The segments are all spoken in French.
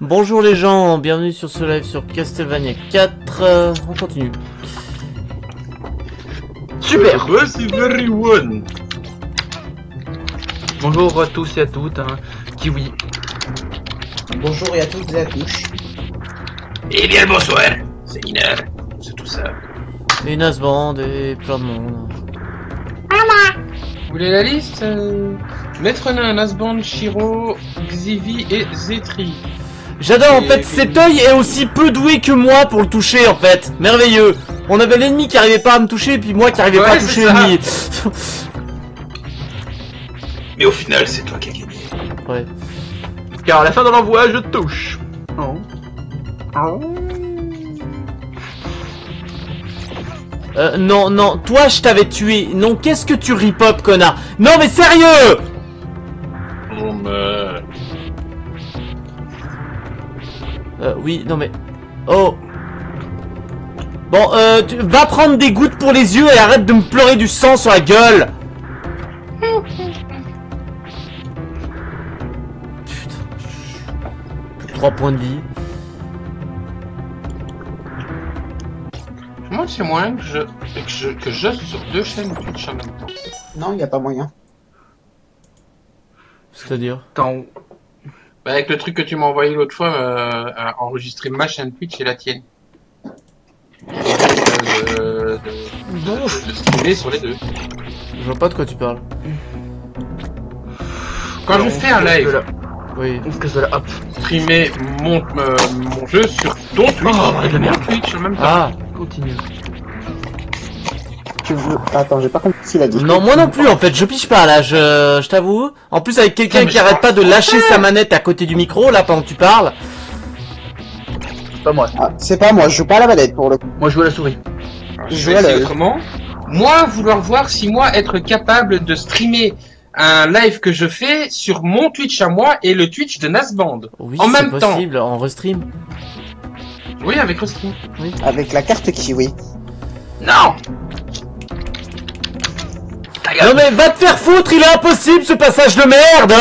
Bonjour les gens, bienvenue sur ce live sur Castlevania 4. euh, on continue. Super Voici everyone Bonjour à tous et à toutes, hein. Kiwi. Bonjour et à toutes et à tous. Eh bien le bonsoir C'est mineur, c'est tout ça. Et Nasband et plein de monde. Vous voulez la liste? Euh, Maître Nain, Nasband, Shiro, Xivi et Zetri. J'adore en fait, cet œil est aussi peu doué que moi pour le toucher en fait. Merveilleux. On avait l'ennemi qui arrivait pas à me toucher et puis moi qui arrivais Ouais, pas à toucher l'ennemi. Mais au final, c'est toi qui as gagné. ouais. Car à la fin de l'envoi, je touche. Oh. Oh. Euh, non, non, toi je t'avais tué. Non, qu'est-ce que tu rip-hop, connard? Non mais sérieux Oh mais... Euh, oui, non mais... Oh Bon, euh, tu... va prendre des gouttes pour les yeux et arrête de me pleurer du sang sur la gueule Putain. Plus que 3 points de vie. Moi, c'est moyen que je, que je, que je sur deux chaînes Twitch en même temps. Non, il n'y a pas moyen. C'est-à-dire? Attends. Bah, avec le truc que tu m'as envoyé l'autre fois, euh, à enregistrer ma chaîne Twitch et la tienne. Euh, de, de, de streamer sur les deux. Je vois pas de quoi tu parles. Quand je fais un live. Oui. On se là, hop. streamer mon, euh, mon jeu sur ton Twitch, Oh, de la merde. mon Twitch en même temps. Ah Continue. Tu veux... Attends, j'ai pas compris ce qu'il a dit. Non, moi non plus, en fait, je piche pas, là, je, je t'avoue. En plus, avec quelqu'un qui arrête pas de lâcher sa manette à côté du micro, là, pendant que tu parles. C'est pas moi. Ah, c'est pas moi, je joue pas à la manette pour le coup. Moi, je joue à la souris. Je Je vois essayer la- autrement. Moi, vouloir voir si moi être capable de streamer un live que je fais sur mon Twitch à moi et le Twitch de Nasband. Oui, En même temps. possible, en restream. Oui, avec Restream. Avec la carte Kiwi. Non Non mais va te faire foutre, il est impossible ce passage de merde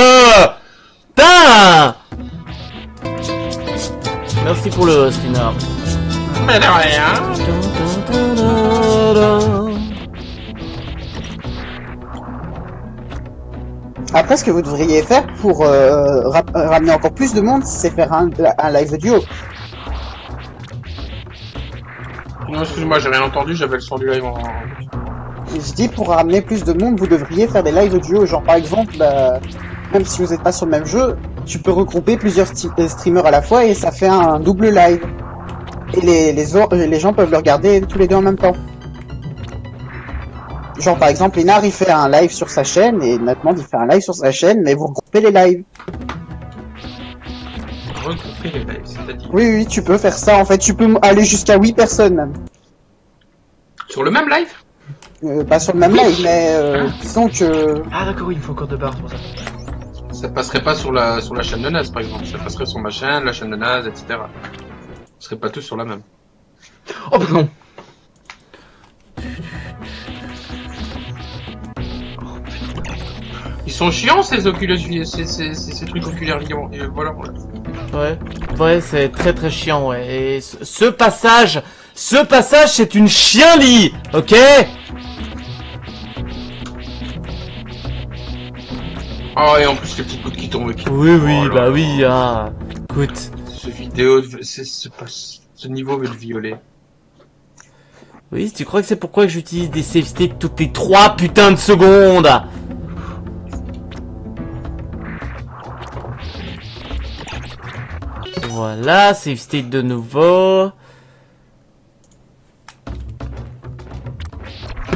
Putain Merci pour le spinner. Mais de rien Après, ce que vous devriez faire pour euh, ra- ramener encore plus de monde, c'est faire un, un live duo. Non, excuse-moi, j'ai rien entendu, j'avais le son du live en... Je dis pour ramener plus de monde, vous devriez faire des lives duo. Genre par exemple, bah, même si vous n'êtes pas sur le même jeu, tu peux regrouper plusieurs euh, streamers à la fois et ça fait un double live. Et les, euh, les gens peuvent le regarder tous les deux en même temps. Genre par exemple, Inar il fait un live sur sa chaîne et Natman il fait un live sur sa chaîne, mais vous regroupez les lives. Regrouper les lives, c'est-à-dire... Oui, oui, tu peux faire ça en fait. Tu peux aller jusqu'à 8 personnes même. Sur le même live? Euh, pas sur le même live, mais euh, disons que. Ah, d'accord, oui, il me faut encore deux barres, c'est pour ça. Ça passerait pas sur la, sur la chaîne de Naz, par exemple. Ça passerait sur ma chaîne, la chaîne de Naz, etc. Ce serait pas tous sur la même. Oh, pardon. Ils sont chiants, ces Oculus, ces, ces, ces, ces trucs oculaires vivants. Et voilà, voilà. Ouais, ouais, c'est très très chiant, ouais. Et ce, ce passage, ce passage, c'est une chienlit, ok? Oh, et en plus, les petites gouttes qui tombent. Qui... Oui, oui, Oh bah oui, ah. Écoute, Ce vidéo, c'est ce, ce niveau veut le violer. oui, tu crois que c'est pourquoi j'utilise des save states toutes les 3 putains de secondes? Voilà, save state de nouveau.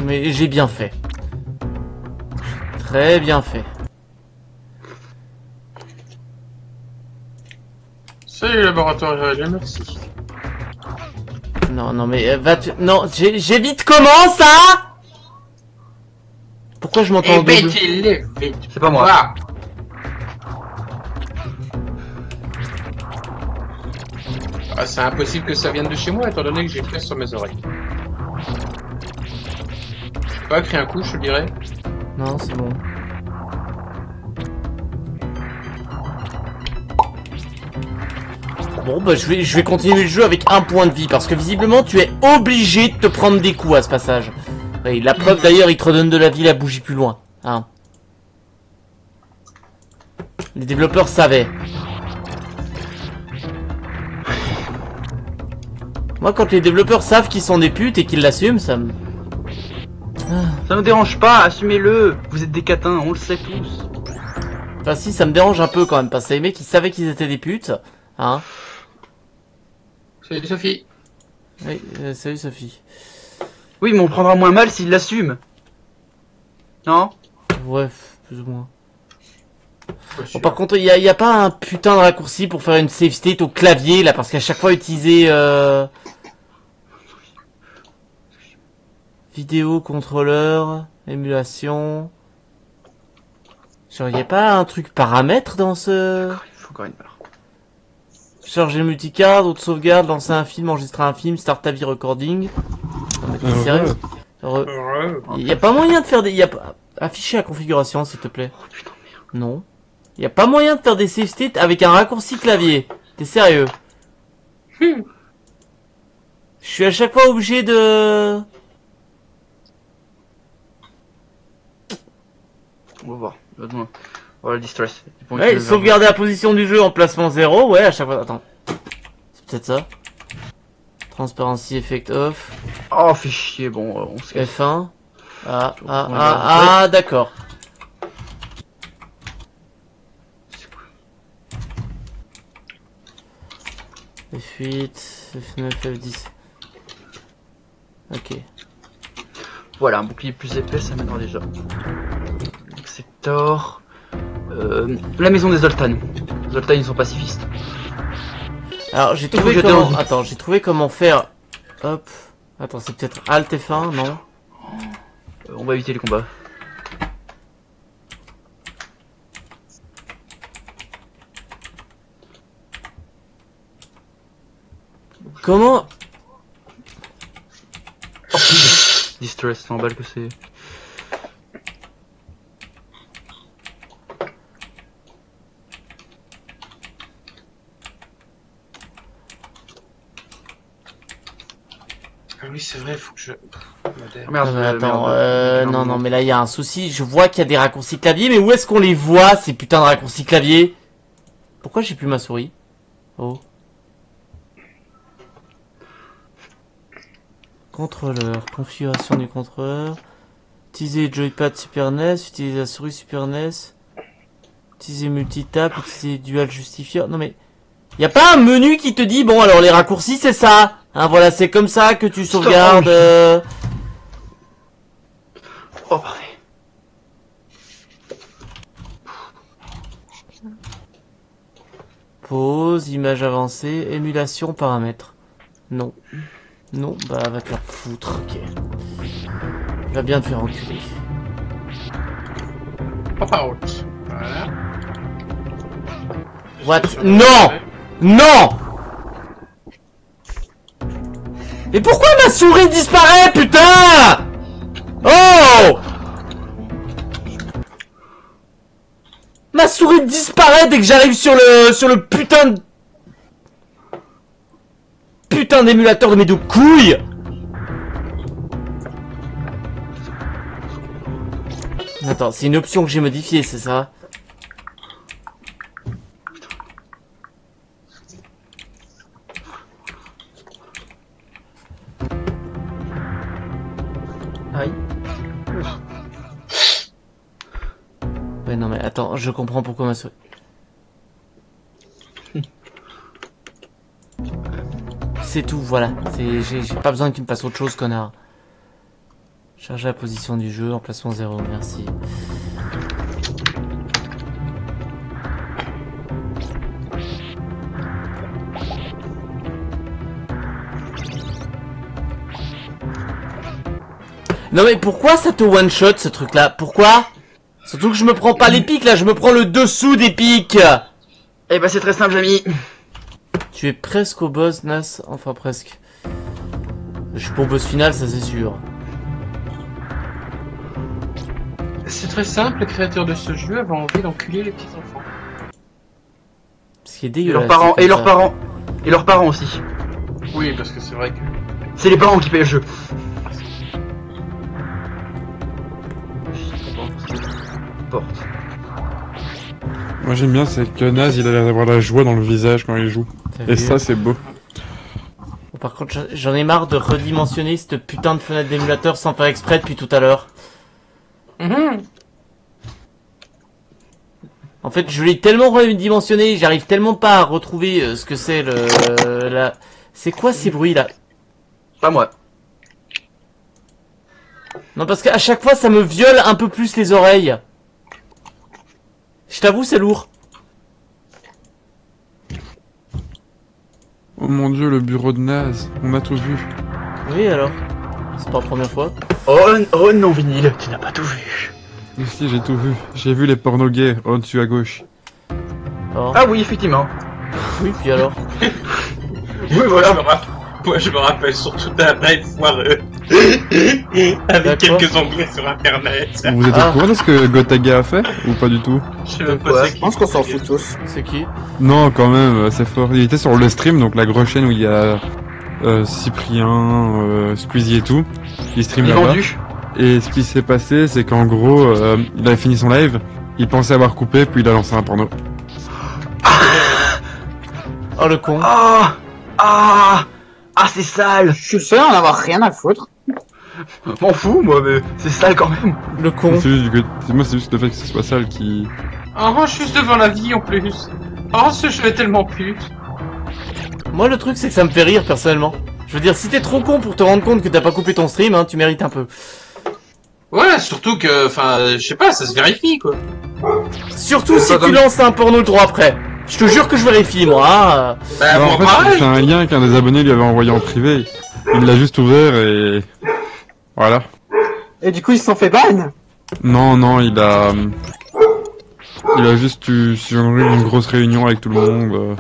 Mais j'ai bien fait. Très bien fait. Salut, laboratoire merci. Non, non, mais euh, va tu... Non, j'ai- j'évite comment ça Pourquoi je m'entends Eh en ben, double. C'est pas moi. Voilà. Ah, c'est impossible que ça vienne de chez moi, étant donné que j'ai fait sur mes oreilles. Je peux pas créer un coup, je te dirais. Non, c'est bon. Bon bah je vais, je vais continuer le jeu avec un point de vie parce que visiblement tu es obligé de te prendre des coups à ce passage. Oui, la preuve d'ailleurs il te redonne de la vie la bougie plus loin. Hein. Les développeurs savaient. Moi quand les développeurs savent qu'ils sont des putes et qu'ils l'assument, ça me... Ça nous dérange pas, assumez-le. Vous êtes des catins, on le sait tous. Enfin si, ça me dérange un peu quand même parce que les mecs ils savaient qu'ils étaient des putes. Hein. Salut Sophie. Oui, euh, salut Sophie. Oui, mais on prendra moins mal s'il l'assume. Non? Ouais, plus ou moins. Bon, par contre, il y a, pas un putain de raccourci pour faire une save state au clavier là, parce qu'à chaque fois utiliser euh... vidéo contrôleur, émulation. Genre, a pas un truc paramètre dans ce Il faut encore une barre. Charger multicard, autre sauvegarde, lancer un film, enregistrer un film, start ta vie recording. T'es sérieux Re- Y a pas moyen de faire des. Y a pas... Afficher la configuration, s'il te plaît. Oh putain, merde. Non. Y a pas moyen de faire des save states avec un raccourci clavier. T'es sérieux? Je suis à chaque fois obligé de. On va voir. Voilà, distress. Point que Ouais, sauvegarder la position du jeu en placement 0, ouais, à chaque fois. Attends. C'est peut-être ça. Transparency effect off. Oh, fais chier, bon, euh, on se casse. F1. Ah, ah, ah, ah, d'accord. F8, F9, F10. Ok. Voilà, un bouclier plus épais, ça m'aidera déjà. Sector. Euh, la maison des Zoltan. Zoltan, ils sont pacifistes. Alors j'ai trouvé comment. dans- Attends, j'ai trouvé comment faire. Hop. Attends, c'est peut-être Alt F1, non? Euh, on va éviter les combats. Comment? Distress, 100 balles que c'est. Oui, c'est vrai, faut que je. Merde, Non, mais euh, attends, merde. euh, non, non, mais là il y a un souci. Je vois qu'il y a des raccourcis clavier, mais où est-ce qu'on les voit ces putains de raccourcis clavier? Pourquoi j'ai plus ma souris? Oh. Contrôleur, configuration du contrôleur. Utiliser joypad Super NES, utiliser la souris Super NES. Utiliser multitap, utiliser dual justifier. Non mais, y a pas un menu qui te dit bon alors les raccourcis c'est ça? Hein, voilà, c'est comme ça que tu sauvegardes. euh, Oh, parfait. Pause, image avancée, émulation, paramètres. Non. Non, bah va te faire foutre, ok. Va bien te faire enculer. Pop out. Voilà. What? Non Non Mais pourquoi ma souris disparaît, putain? Oh! Ma souris disparaît dès que j'arrive sur le sur le putain de putain d'émulateur de mes deux couilles. Attends, c'est une option que j'ai modifiée, c'est ça? Ouais, non, mais attends, je comprends pourquoi ma souris. C'est tout, voilà. C'est, j'ai, pas besoin que tu me fasses autre chose, connard. Charger la position du jeu, emplacement 0, merci. Non mais pourquoi ça te one shot ce truc là Pourquoi? Surtout que je me prends pas les pics là, je me prends le dessous des pics Eh bah, c'est très simple, Jamy. Tu es presque au boss Nas, enfin presque. Je suis pour boss final, ça c'est sûr. C'est très simple, les créateurs de ce jeu avaient envie d'enculer les petits enfants. Ce qui est Et dégueulasse. leurs parents, et leurs parents. Et leurs parents aussi. Oui, parce que c'est vrai que. C'est les parents qui payent le jeu. Porte. Moi j'aime bien, c'est que Naz il a l'air d'avoir la joie dans le visage quand il joue. Et ça c'est beau. Bon, par contre, j'en- ai marre de redimensionner cette putain de fenêtre d'émulateur sans faire exprès depuis tout à l'heure. Mhm. En fait, je l'ai tellement redimensionné, j'arrive tellement pas à retrouver euh, ce que c'est le... la... C'est quoi ces bruits là Pas moi. Non, parce qu'à chaque fois, ça me viole un peu plus les oreilles. Je t'avoue, c'est lourd. Oh mon dieu, le bureau de Naz, on a tout vu. Oui, alors? C'est pas la première fois? Oh, oh non, vinyle, tu n'as pas tout vu. Mais si, j'ai tout vu. J'ai vu les pornos gays au-dessus à gauche. Oh. Ah oui, effectivement. Oui, puis alors? Oui, je voilà. me rappelle, moi, je me rappelle surtout d'un live foireux. Avec quelques onglets sur internet. Vous êtes Ah. au courant de ce que Gotaga a fait Ou pas du tout Je sais même pas Je pense qu'on s'en fout tous. C'est qui Non, quand même, c'est fort. Il était sur le stream, donc la grosse chaîne où il y a euh, Cyprien, euh, Squeezie et tout. Il stream Il est là-bas. vendu. Et ce qui s'est passé, c'est qu'en gros, euh, il avait fini son live, il pensait avoir coupé, puis il a lancé un porno. Oh, le con. Ah Ah Ah, c'est sale Je suis le seul à en avoir rien à foutre. M'en fous, moi, mais c'est sale quand même. Le con. C'est juste que, c'est- moi, c'est juste le fait que ce soit sale qui. Oh, je suis devant la vie en plus. Oh, ce jeu est tellement pute. Moi, le truc, c'est que ça me fait rire, personnellement. Je veux dire, si t'es trop con pour te rendre compte que t'as pas coupé ton stream, hein, tu mérites un peu. Ouais, surtout que, enfin, je sais pas, ça se vérifie quoi. Surtout si tu comme- lances un porno le droit après. Je te jure que je vérifie, moi. hein. Bah, en fait, pareil. c'est un lien qu'un des abonnés lui avait envoyé en privé. Il l'a juste ouvert et. Voilà. Et du coup, ils se sont fait ban. Non, non, il a. Il a juste eu une grosse réunion avec tout le monde. euh.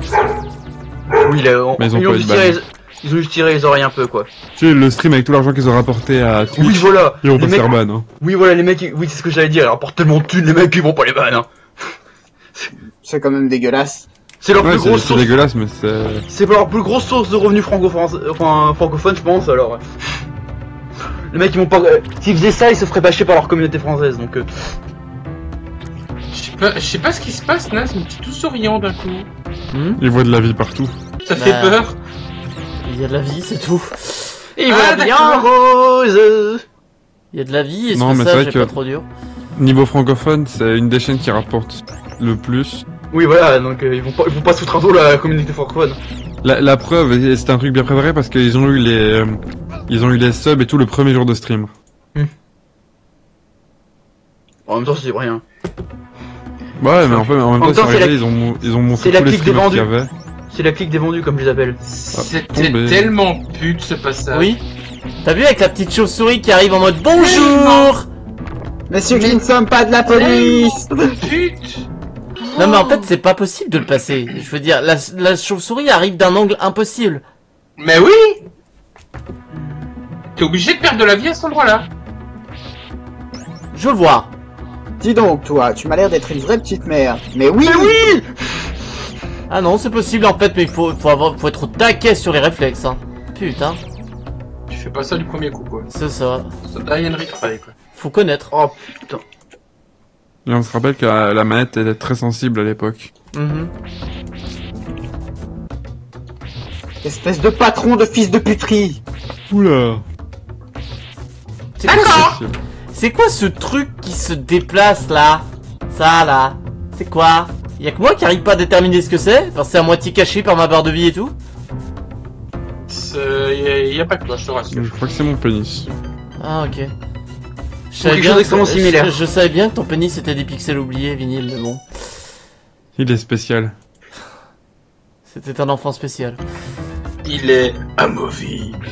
Oui, là, on- Mais ils ont ils, juste tiré ils ont juste tiré les oreilles un peu, quoi. Tu sais, le stream avec tout l'argent qu'ils ont rapporté à Twitch, Oui, voilà. ils vont Les pas se mecs- faire ban. Hein. Oui, voilà, les mecs, oui, c'est ce que j'allais dire. Ils rapportent tellement de thunes, les mecs, ils vont pas les ban, hein. C'est quand même dégueulasse. C'est leur Ouais, plus grosse source. dégueulasse, mais c'est. C'est leur plus grosse source de revenus franco-français, enfin, francophones, je pense, alors. Les mecs, ils vont pas. euh, S'ils faisaient ça, ils se feraient bâcher par leur communauté française, donc. euh, Je sais pas, je sais pas ce qui se passe, Nas, mais t'es tout souriant d'un coup. Hmm Ils voient de la vie partout. Ça fait Bah. peur. Il y a de la vie, c'est tout. Et Ah, bien rose Il y a de la vie et Non, ce mais c'est que- est pas trop dur. Niveau francophone, c'est une des chaînes qui rapporte le plus. Oui, voilà, donc euh, ils vont pas, ils vont pas foutre un la communauté francophone. La, la preuve, c'est un truc bien préparé parce qu'ils ont eu les, euh, ils ont eu les subs et tout le premier jour de stream. En même temps, c'est rien. Ouais, mais en fait, en même En temps, c'est la- ils ont, ils ont montré c'est la tous les clique des streamers qu'il y vendus. avait. C'est la clique des vendus, comme je les appelle. C'était tombé. tellement pute ce passage. Oui T'as vu avec la petite chauve-souris qui arrive en mode bonjour Messieurs qui ne sommes pas de la police. Pute. Non mais en fait c'est pas possible de le passer. Je veux dire, la, la chauve-souris arrive d'un angle impossible. Mais oui. T'es obligé de perdre de la vie à cet endroit-là. Je voir. Dis donc, toi, tu m'as l'air d'être une vraie petite mère. Mais oui, oui Ah non, c'est possible en fait, mais il faut, faut, avoir, faut être au taquet sur les réflexes. Hein. Putain, Tu fais pas ça du premier coup, quoi. c'est ça. Ça retry, quoi. Faut connaître. Oh putain. Et on se rappelle que la, la manette était très sensible à l'époque. Mhm. espèce de patron de fils de puterie. Oula. C'est quoi, D'accord. ce- c'est quoi ce truc qui se déplace là? Ça là C'est quoi? Y'a que moi qui arrive pas à déterminer ce que c'est? Enfin c'est à moitié caché par ma barre de vie et tout Il y, a- y a pas que toi, je te rassure. Je crois que c'est mon pénis. Ah ok. Je quelque chose que- d'extrêmement je- similaire. Je, je savais bien que ton pénis était des pixels oubliés, vinyle, mais bon. Il est spécial. C'était un enfant spécial. Il est amovible.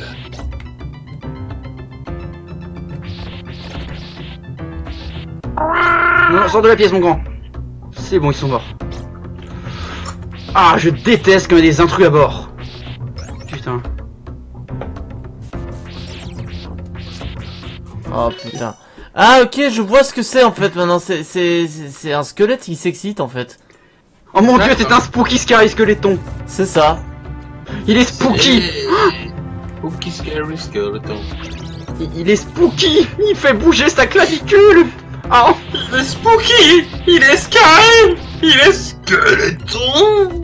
Non, sors de la pièce, mon grand. C'est bon, ils sont morts. Ah, je déteste quand il y a des intrus à bord. Putain. Oh putain. Ah ok, je vois ce que c'est en fait maintenant. C'est c'est c'est c'est un squelette qui s'excite en fait. Oh mon dieu, c'est un spooky scary skeleton. C'est ça. Il est spooky Spooky Scary Skeleton. il, il est spooky Il fait bouger sa clavicule Ah Il est spooky Il est scary Il est skeleton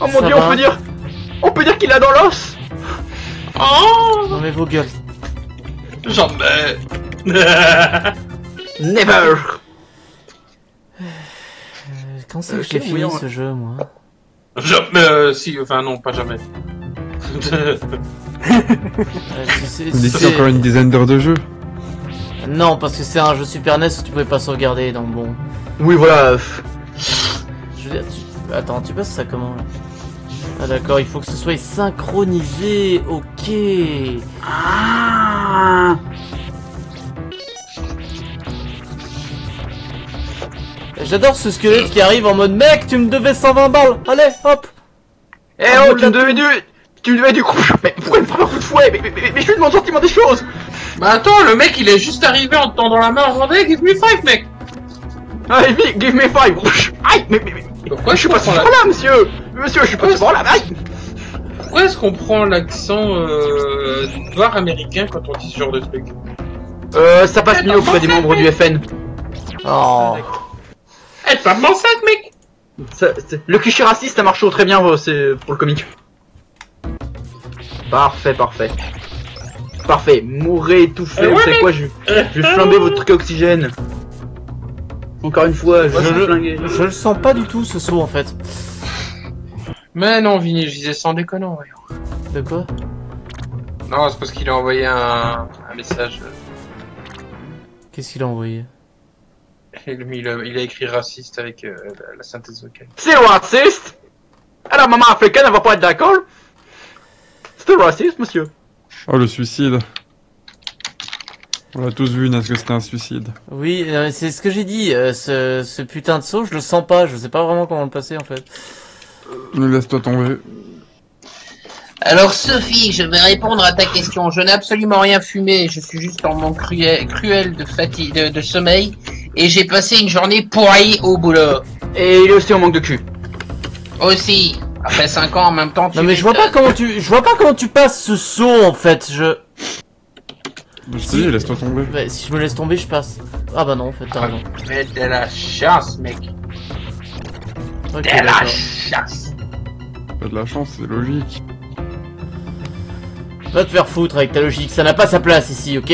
Oh mon Ça dieu, va on peut dire... On peut dire qu'il a dans l'os Oh Non mais vos gueules. Jamais Never Euh, Quand c'est Euh, que j'ai fini ce jeu moi Jamais euh, Si, enfin non, pas jamais. Euh, D'ici encore une dizaine d'heures de jeu. Non parce que c'est un jeu Super NES où tu pouvais pas sauvegarder donc bon. Oui, voilà. Je veux dire, tu- Attends, tu passes ça comment là Ah d'accord, il faut que ce soit synchronisé, ok. Ah J'adore ce squelette qui arrive en mode mec, tu me devais 120 balles, allez hop. Eh oh, tu me devais du... Tu me devais du coup... Mais pourquoi me faire un coup de fouet? Mais, mais, mais, mais je lui demande gentiment des choses. Bah attends, le mec il est juste arrivé en te tendant la main en disant Hey, give me five mec. Allez, vite, give me five Aïe, mais, mais, mais... Pourquoi je suis pas souvent la- là, monsieur. Monsieur, je suis pas souvent là, aïe. Pourquoi est-ce qu'on prend l'accent euh, noir américain quand on dit ce genre de truc? Euh, ça passe mieux auprès des membres du FN. Oh, Eh, pas mon sac mec Ça, le cliché raciste, ça marche très bien, euh, c'est pour le comique. Parfait, parfait. Parfait, mourrez étouffé, Euh, vous savez quoi, je, je vais flamber votre truc à oxygène. Encore une fois, je je, le, flinguer. je le sens pas du tout ce saut en fait. Mais non, Vini, je disais sans déconnant. voyons. De quoi? Non, c'est parce qu'il a envoyé un, un message. Qu'est-ce qu'il a envoyé? Il, il a, il a écrit raciste avec euh, la, la synthèse vocale. C'est raciste Alors, maman africaine, elle va pas être d'accord? C'était raciste, monsieur. Oh, le suicide. On l'a tous vu, n'est-ce que c'était un suicide? Oui, euh, c'est ce que j'ai dit, euh, ce, ce putain de saut, je le sens pas, je sais pas vraiment comment le passer en fait. Ne laisse-toi tomber. Alors Sophie, je vais répondre à ta question. Je n'ai absolument rien fumé, je suis juste en manque cruel, cruel de fatigue, de, de sommeil, et j'ai passé une journée pourrie au boulot. Et il est aussi en manque de cul. Aussi, après 5 ans en même temps. tu Non mais je vois pas comment tu, je vois pas comment tu passes ce saut en fait, je... Je te dis, laisse-toi tomber. Bah, si je me laisse tomber, je passe. Ah bah non, en fait, t'as raison. Mais de la chasse, mec. Ok, De la chasse. T'as de la chance, c'est logique. Va te faire foutre avec ta logique, ça n'a pas sa place ici, ok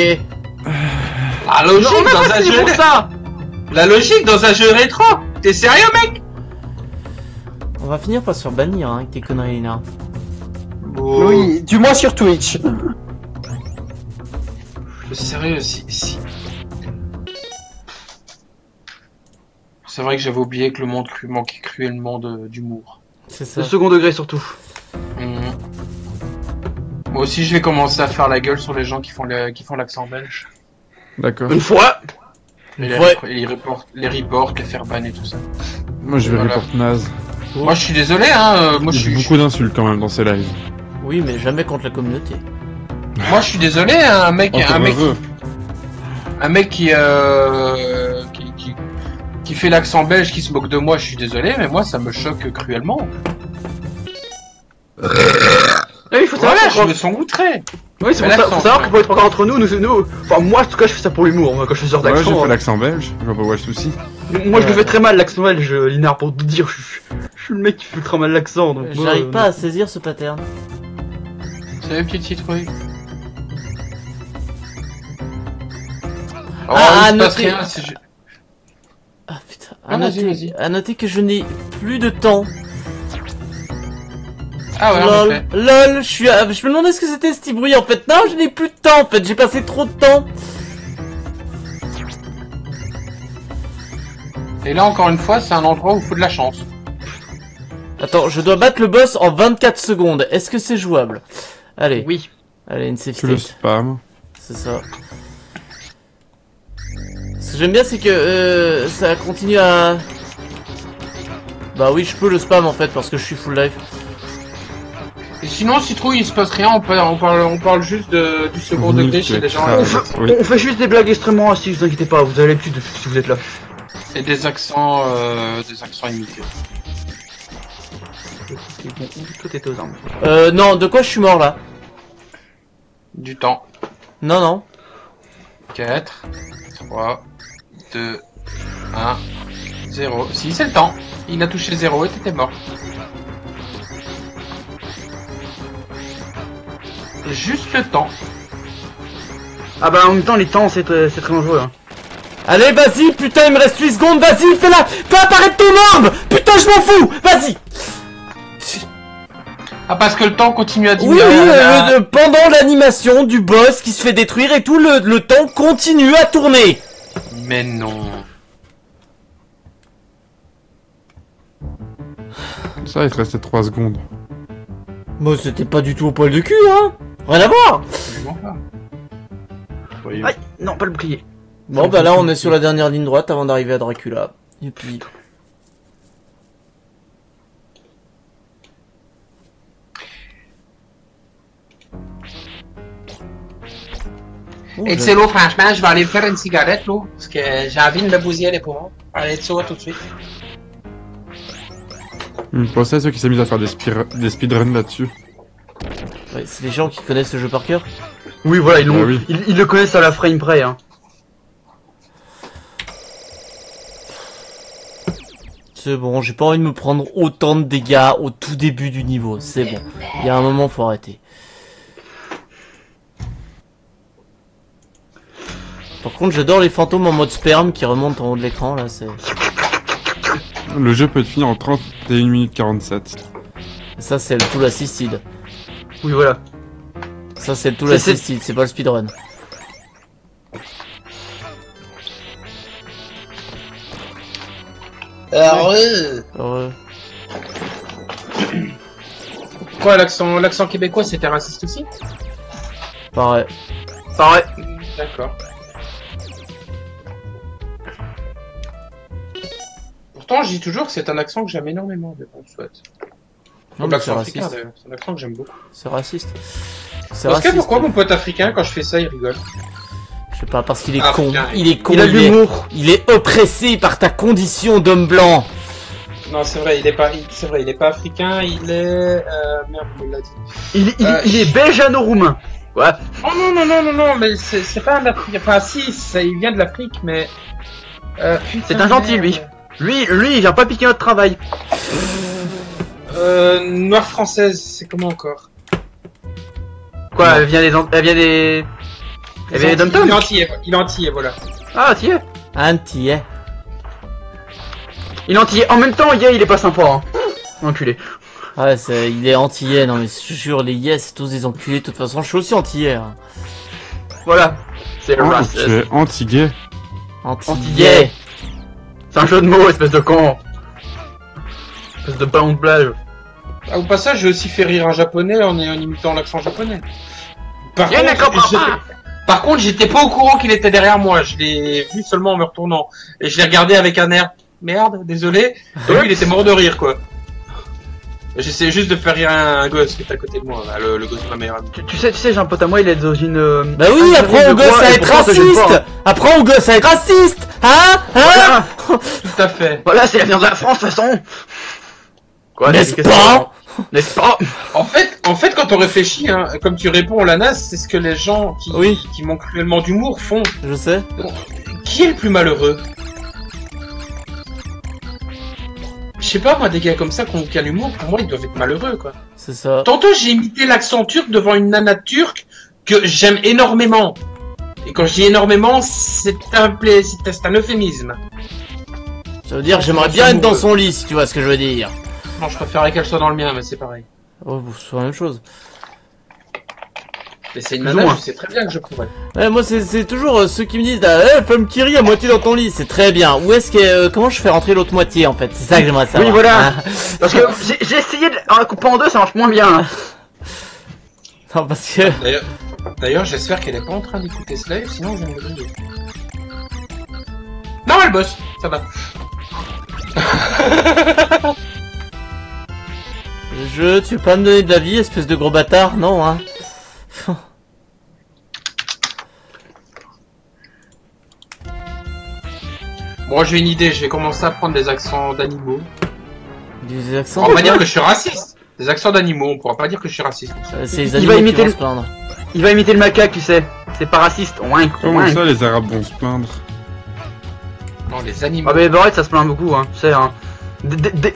La logique Non, on a dans un jeu. pour ça La logique dans un jeu rétro. T'es sérieux, mec? On va finir par se faire bannir, hein, avec tes conneries là. Oui, du moins sur Twitch. Sérieux, si, si. C'est vrai que j'avais oublié que le monde cru manquait cruellement de- d'humour. C'est ça. Le second degré surtout. Mhm. Moi aussi, je vais commencer à faire la gueule sur les gens qui font le- qui font l'accent belge. D'accord. Une fois Et les, reports, les reports, les faire ban et tout ça. Moi, je vais Voilà. report naze. Moi, je suis désolé, hein. euh, Moi, Il je y a suis, beaucoup d'insultes quand même dans ces lives. Oui, mais jamais contre la communauté. moi, je suis désolé, hein, un mec, Oh, un mec, un mec qui, euh, qui, qui, qui fait l'accent belge, qui se moque de moi. Je suis désolé, mais moi, ça me choque cruellement. Eh, il faut savoir, Ouais, je me sens outré. Oui, c'est pour ça, faut savoir ouais. que pour être encore entre nous, nous, nous, enfin moi en tout cas je fais ça pour l'humour, moi, quand je fais ce genre Ouais, j'ai d'accent. fait l'accent belge, je vois pas où est le souci. Moi je le Ouais. fais très mal l'accent belge, Linard, pour te dire, je, suis- je suis le mec qui fait très mal l'accent. donc moi, J'arrive euh, pas à saisir ce pattern. C'est les petits citrouilles. Oh, Ah, il se passe notez- rien, c'est ju- Ah putain. Ah, noter, à noter que je n'ai plus de temps. Ah ouais, lol, lol, je suis à- je me demandais ce que c'était ce petit bruit en fait. Non, je n'ai plus de temps en fait, j'ai passé trop de temps. Et là, encore une fois, c'est un endroit où il faut de la chance. Attends, je dois battre le boss en 24 secondes. Est-ce que c'est jouable? Allez, Oui. allez, une safe Que le state. spam. C'est ça. Ce que j'aime bien, c'est que euh, ça continue à... Bah oui, je peux le spam en fait, parce que je suis full life. Et sinon, citrouille, il se passe rien, on parle, on parle, on parle juste de, du second Oui, degré chez es les gens. On fait, oui. on fait juste des blagues extrêmement assises, vous inquiétez pas, vous avez l'habitude de- si vous êtes là. Et des accents, euh, des accents imités. Tout était aux armes. Euh, non, de quoi je suis mort là? Du temps. Non, non. 4, 3, 2, 1, 0. Si, c'est le temps. Il a touché 0 et t'étais mort. Juste le temps. Ah bah en même temps, les temps, c'est très, c'est très dangereux. Hein. Allez, vas-y, putain, il me reste 8 secondes, vas-y, fais-la Fais apparaître ton arme Putain, je m'en fous Vas-y Ah, parce que le temps continue à diminuer. oui, euh, le- pendant l'animation du boss qui se fait détruire et tout, le, le temps continue à tourner Mais non. Ça, il te restait 3 secondes. Moi, c'était pas du tout au poil de cul, hein Rien à voir. Voyons. Aïe, non, pas le bouclier. Bon, bah là, on est sur la dernière ligne droite avant d'arriver à Dracula. Et puis... Et tu je- sais, l'eau, franchement, je vais aller me faire une cigarette, l'eau. Parce que j'ai envie de me bousiller les poumons. Allez, tu vois tout de suite. Hum, Pensez à ceux qui s'amusent à faire des speedruns là-dessus. Ouais, c'est les gens qui connaissent le jeu par cœur. Oui, voilà, ils, l'ont- Ah oui. ils, ils le connaissent à la frame près. Hein. C'est bon, j'ai pas envie de me prendre autant de dégâts au tout début du niveau. C'est bon. Il y a un moment, faut arrêter. Par contre, j'adore les fantômes en mode sperme qui remontent en haut de l'écran, là, c'est... Le jeu peut être fini en 31 minutes 47. Ça, c'est le tool assisted. Oui, voilà. Ça, c'est le assisted, c'est pas le speedrun. Heureux. Heureux. Quoi, l'accent, l'accent québécois, c'était raciste aussi? Pareil. Pareil. D'accord. Pourtant, je dis toujours que c'est un accent que j'aime énormément, mais bon, soit. Non, mais c'est raciste. d'ailleurs. C'est un accent que j'aime beaucoup. C'est raciste. C'est Parce que raciste. pourquoi mon pote africain, quand je fais ça, il rigole Je sais pas, parce qu'il est Ah, con. putain, Il est con. Il a de l'humour. il est oppressé par ta condition d'homme blanc. Non, c'est vrai, il est pas, c'est vrai, il est pas africain, il est, euh, merde, on me l'a dit. Il, il, Euh, il est belgano-roumain. Ouais. Oh non, non, non, non, non, mais c'est, pas un africain, enfin si, il vient de l'Afrique, mais, euh, C'est un gentil, merde. lui. Lui, lui, il vient pas piquer notre travail. Euh, noire française, c'est comment encore Quoi, elle vient des... Elle vient des... Elle vient des Il est dom antillais, il est antillais, voilà. Ah, tiens. Anti, Il est entier. En même temps, yeah, il est pas sympa. Hein. Enculé. Ouais, c'est, il est antillais, non mais je jure, les yes, c'est tous des enculés, de toute façon, je suis aussi antillais. Hein. Voilà. C'est le Oh, race. tu es anti-gay. Antillais. Antillais. C'est un jeu de mots, espèce de con. Espèce de ballon de plage. Ah, au passage, j'ai aussi fait rire un japonais en, en imitant l'accent japonais. Par Il ne comprend j'étais- pas. Par contre, j'étais pas au courant qu'il était derrière moi. Je l'ai vu seulement en me retournant. Et je l'ai regardé avec un air. Merde, désolé. Et lui, il était mort de rire, quoi. J'essayais juste de faire rire un, un gosse qui était à côté de moi, là, le, le gosse de ma meilleure amie. Tu, tu sais, tu sais, j'ai un pote à moi, il est d'origine. Euh... Bah oui, aux gosses quoi, à être raciste. Apprends aux gosses à être raciste Hein Hein Voilà, Tout à fait. voilà c'est l'avenir de la France, de toute façon. Quoi, N'est-ce pas N'est-ce pas? En fait, en fait, quand on réfléchit, hein, comme tu réponds, Lana, c'est ce que les gens qui, Oui. qui manquent cruellement d'humour font. Je sais. Qui est le plus malheureux? Je sais pas, moi, des gars comme ça qui ont aucun humour, pour moi, ils doivent être malheureux, quoi. C'est ça. Tantôt, j'ai imité l'accent turc devant une nana turque que j'aime énormément. Et quand je dis énormément, c'est un, c'est c'est un euphémisme. Ça veut dire que j'aimerais bien être dans son lit, si tu vois ce que je veux dire. Non, je préférerais qu'elle soit dans le mien, mais c'est pareil. Oh, c'est la même chose. Mais c'est une nana, je sais très bien que je pourrais. Ouais, moi, c'est toujours euh, ceux qui me disent ah, eh, femme qui rit à moitié dans ton lit, c'est très bien. Où est-ce que. euh, comment je fais rentrer l'autre moitié en fait? C'est ça que j'aimerais savoir. Oui, voilà. Hein Parce que j'ai essayé de en la couper en deux, ça marche moins bien. hein. non, parce que. D'ailleurs, d'ailleurs, j'espère qu'elle est pas en train d'écouter Slave, sinon je vais me griller. Non, elle bosse, ça va. Je, tu veux pas me donner de la vie, espèce de gros bâtard Non, hein. Bon, j'ai une idée, je vais commencer à prendre des accents d'animaux. Des accents. On va dire que je suis raciste. Des accents d'animaux, on pourra pas dire que je suis raciste. comme ça. Euh, C'est les Il animaux va qui imiter vont le- se plaindre. Il va imiter le macaque, tu sais. C'est pas raciste. Ouin, Comment ouin. ça, les Arabes vont se plaindre? Non, les animaux. Ah bah les Bloods ça se plaint beaucoup, hein. Tu sais, hein. Des- des- des-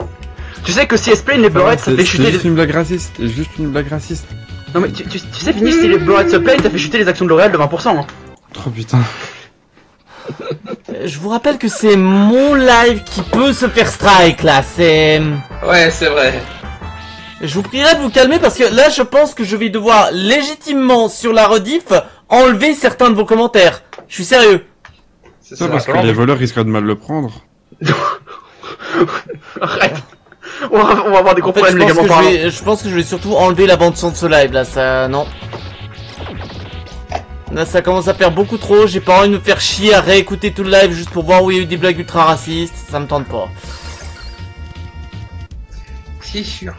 Tu sais que si elle se plaignent les Bloods ça C'est fait c'est chuter juste les... une blague raciste. C'est juste une blague raciste. Non mais tu, tu, tu sais, Finis, si les Bloods se plaignent, ça fait chuter les actions de L'Oréal de 20%. Hein. Oh putain. Euh, Je vous rappelle que c'est mon live qui peut se faire strike là, c'est... Ouais, c'est vrai. Je vous prierai de vous calmer parce que là je pense que je vais devoir légitimement sur la rediff enlever certains de vos commentaires. Je suis sérieux. C'est Ça ça, parce que les voleurs risqueraient de mal le prendre. Arrête. On va, on va avoir des En gros fait, je, problèmes pense que légalement je, vais, je pense que je vais surtout enlever la bande son de ce live là, ça... non. Là ça commence à faire beaucoup trop, j'ai pas envie de me faire chier à réécouter tout le live juste pour voir où il y a eu des blagues ultra racistes, ça me tente pas. C'est sûr.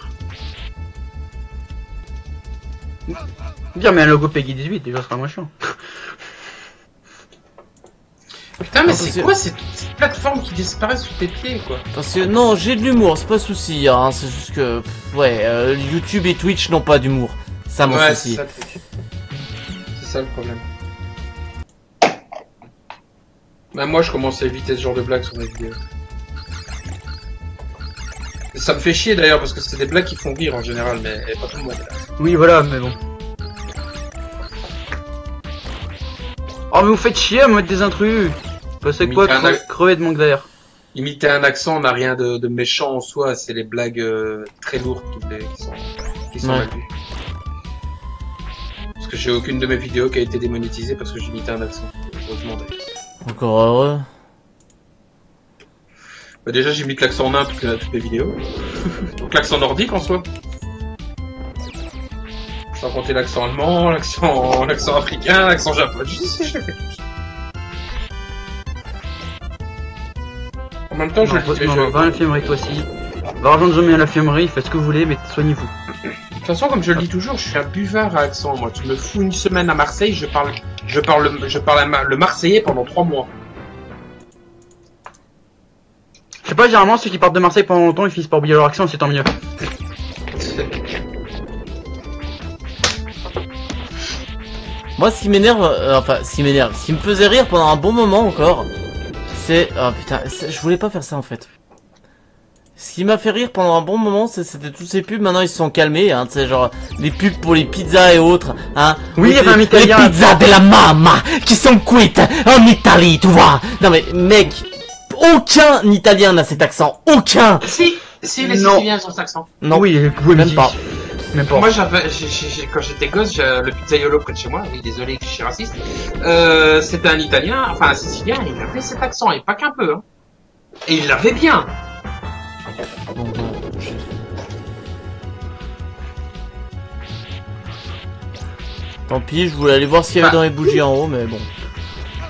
Bien, mais un logo Peggy 18, déjà, ce sera moins chiant. Putain, mais c'est quoi cette, cette plateforme qui disparaît sous tes pieds, quoi Parce que non, j'ai de l'humour, c'est pas souci, hein, c'est juste que... pff, ouais, euh, YouTube et Twitch n'ont pas d'humour. Ça mon Ouais, c'est souci. ça le truc. C'est ça le problème. Bah, moi, je commence à éviter ce genre de blagues sur mes vidéos. Et ça me fait chier d'ailleurs parce que c'est des blagues qui font rire en général, mais pas tout le monde. Oui, voilà, mais bon. Oh, mais vous faites chier à me mettre des intrus. C'est quoi, un crever de manque d'air Imiter un accent n'a rien de, de méchant en soi, c'est les blagues euh, très lourdes qui, sont, qui sont Ouais. mal vues. Parce que j'ai aucune de mes vidéos qui a été démonétisée parce que j'imitais un accent. Heureusement. Encore heureux. Bah déjà j'imite l'accent nain toutes, les- toutes mes vidéos. Donc l'accent nordique en soi. Sans compter l'accent allemand, l'accent l'accent africain, l'accent japonais. Je sais. En même temps, je non, je- va à l'infirmerie, toi aussi. Va rejoindre Zombie à l'infirmerie, faites ce que vous voulez, mais soignez-vous. De toute façon, comme je le dis toujours, je suis un buvard à accent. Moi, tu me fous une semaine à Marseille, je parle, je parle, je parle ma- le Marseillais pendant trois mois. Je sais pas, généralement, ceux qui partent de Marseille pendant longtemps, ils finissent par oublier leur accent, c'est tant mieux. Moi, ce qui m'énerve, euh, enfin, ce qui m'énerve, ce qui me faisait rire pendant un bon moment encore, c'est, oh putain, je voulais pas faire ça en fait. Ce qui m'a fait rire pendant un bon moment, c'est- c'était tous ces pubs. Maintenant, ils se sont calmés, hein, tu sais, genre les pubs pour les pizzas et autres, hein. Oui, il y avait un Les- Italien. Les pizzas de la mamma qui sont cuites en Italie, tu vois. Non mais mec, aucun Italien n'a cet accent, aucun. Si, si les Non. Siciliens ont cet accent. Non, Oui, vous pouvez me même dire- pas. Pas. Moi, j'avais, j'ai- j'ai- j'ai- quand j'étais gosse, j'ai le pizzaiolo près de chez moi. Oui, désolé que je suis raciste. Euh, c'était un Italien, enfin un Sicilien, il avait cet accent et pas qu'un peu. Hein. Et il l'avait bien. Bon, bon, je- Tant pis, je voulais aller voir ce qu'il y avait Bah. dans les bougies en haut, mais bon.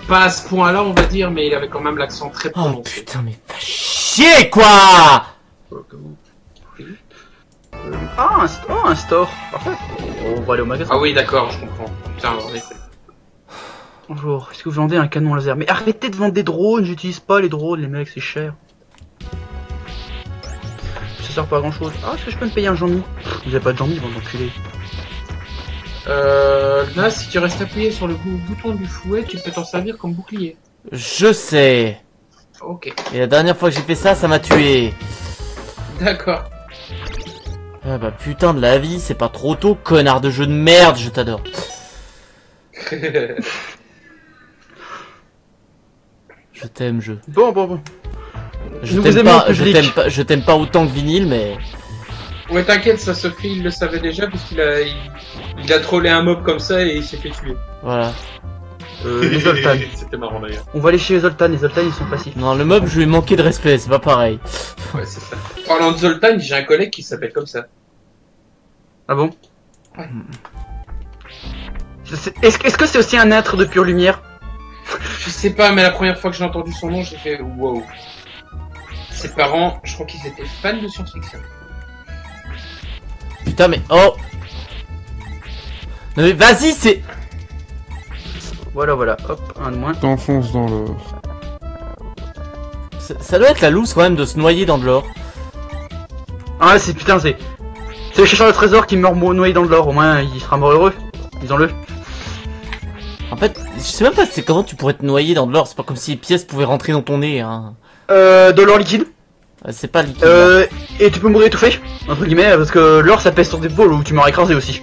Pas à ce point-là, on va dire, mais il avait quand même l'accent très Oh prononcé. putain, mais va chier quoi Ah, un, st- oh, un store. Parfait. On va aller au magasin. Ah oui, d'accord, je comprends. Putain, en effet. Bonjour, est-ce que vous vendez un canon laser? Mais arrêtez de vendre des drones, j'utilise pas les drones, les mecs, c'est cher. Ça sert pas à grand chose. Ah, est-ce que je peux me payer un Jean-Mi? Vous avez pas de Jean-Mi, bande d'enculés. Euh, là, si tu restes appuyé sur le bou- bouton du fouet, tu peux t'en servir comme bouclier. Je sais. Ok, Et la dernière fois que j'ai fait ça, ça m'a tué. d'accord. Ah bah putain de la vie, c'est pas trop tôt, connard de jeu de merde, je t'adore. Je t'aime, jeu. Bon, bon, bon. Je t'aime pas, je t'aime pas, je t'aime pas autant que vinyle, mais ouais, t'inquiète, ça, Sophie, il le savait déjà, puisqu'il a, il, il a trollé un mob comme ça et il s'est fait tuer. voilà. Euh, les Zoltan. C'était marrant d'ailleurs. On va aller chez les Zoltan, les Zoltan ils sont passifs. Non, le mob, je lui ai manqué de respect, c'est pas pareil. Ouais, c'est ça. Parlant de Zoltan, j'ai un collègue qui s'appelle comme ça. Ah bon Ouais. Est-ce que c'est aussi un être de pure lumière Je sais pas, mais la première fois que j'ai entendu son nom, j'ai fait wow. Ses parents, je crois qu'ils étaient fans de science-fiction. Putain, mais oh Non mais vas-y, c'est... Voilà, voilà, hop, un de moins. T'enfonces dans le... Ça ça doit être la loose quand même de se noyer dans de l'or. Ah, c'est putain, c'est. C'est le chercheur de trésor qui meurt noyé dans de l'or, au moins il sera mort heureux. Disons-le. En fait, je sais même pas c'est comment tu pourrais te noyer dans de l'or. C'est pas comme si les pièces pouvaient rentrer dans ton nez. Hein. Euh, de l'or liquide. Euh, C'est pas liquide. Euh, et tu peux mourir étouffé, entre guillemets, parce que l'or ça pèse sur tes épaules ou tu m'auras écrasé aussi.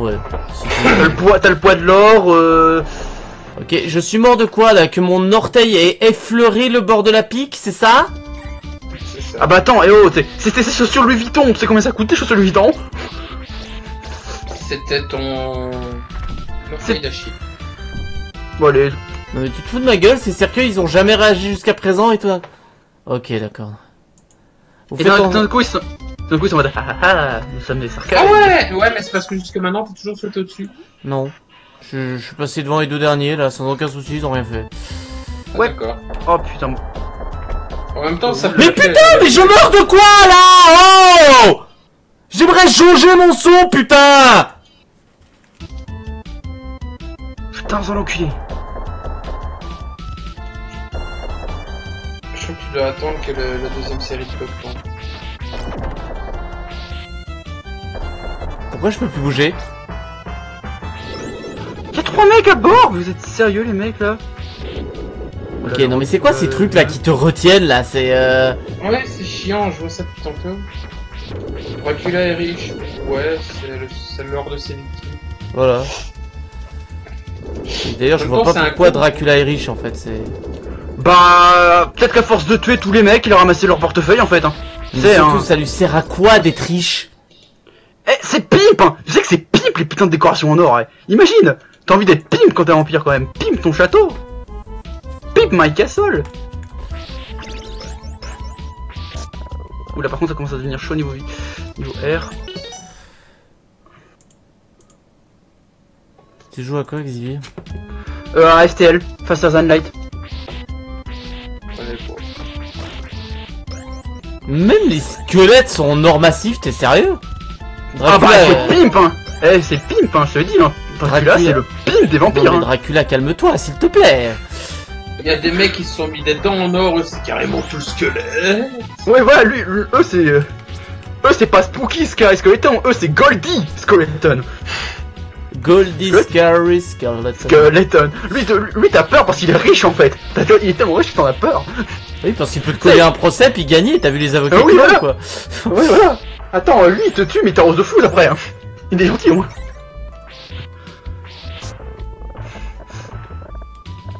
Ouais. T'as le poids, t'as le poids de l'or, euh... Ok, je suis mort de quoi là Que mon orteil ait effleuré le bord de la pique, c'est ça? C'est ça. Ah bah attends, et oh, c'était ces chaussures Louis Vuitton, tu sais combien ça coûte tes chaussures Louis Vuitton? C'était ton. D'Achille. Bon allez, Non mais tu te fous de ma gueule, ces cercueils ils ont jamais réagi jusqu'à présent et tout. Ok, d'accord. Et d'un en- coup ils sont... D'un coup ils sont en mode ah ah ah, nous sommes des sarcasmes. Ah ouais Ouais, mais c'est parce que jusque maintenant, t'es toujours sauté au-dessus. Non. Je, je suis passé devant les deux derniers là, sans aucun souci, ils ont rien fait. Ah, Ouais. D'accord. Oh putain. En même temps, ça me Mais putain, mais je meurs de quoi là? Oh J'aimerais jauger mon son, putain Putain, sans l'enculé. Je crois que tu dois attendre que le- la deuxième série de Pokémon. Pourquoi je peux plus bouger Y'a trois mecs à bord Vous êtes sérieux les mecs là Ok, non mais c'est quoi ces trucs là qui te retiennent là C'est euh... Ouais, c'est chiant, je vois ça depuis tantôt. Dracula est riche. Ouais, c'est le- l'or de ses victimes. Voilà. D'ailleurs, je vois pas pourquoi. Dracula est riche en fait, c'est... Bah... Peut-être qu'à force de tuer tous les mecs, il a ramassé leur portefeuille en fait. Hein. Mais C'est surtout, hein. ça lui sert à quoi d'être riche Eh, c'est pimp hein Je sais que c'est pimp les putains de décorations en or, hein. Imagine T'as envie d'être pimp quand t'es vampire quand même. Pimp ton château Pimp my castle Oula par contre ça commence à devenir chaud niveau vie. Niveau R. Tu joues à quoi, Xavier? Euh, un STL, Faster Than Light. Même les squelettes sont en or massif, t'es sérieux? Ah bah Dracula, c'est euh, pimp hein Eh c'est pimp hein, je te le dis hein Dracula Dracula. c'est le pimp des non, vampires mais hein. Dracula, calme-toi, s'il te plaît Il y a des mecs qui se sont mis des dents en or, eux, c'est carrément tout le squelette. Ouais voilà, lui, lui- eux c'est... euh, Eux c'est pas Spooky Sky Skeleton, eux c'est Goldie Skeleton Goldie Le- Scary Skeleton. Skeleton Lui, t'as peur parce qu'il est riche en fait T'as- Il est tellement riche que t'en as peur Oui, parce qu'il peut te coller un procès puis gagner, t'as vu les avocats Ah oui, voilà. quoi Ouais voilà Attends, lui il te tue mais t'arroses de fou après hein. Il est gentil au moins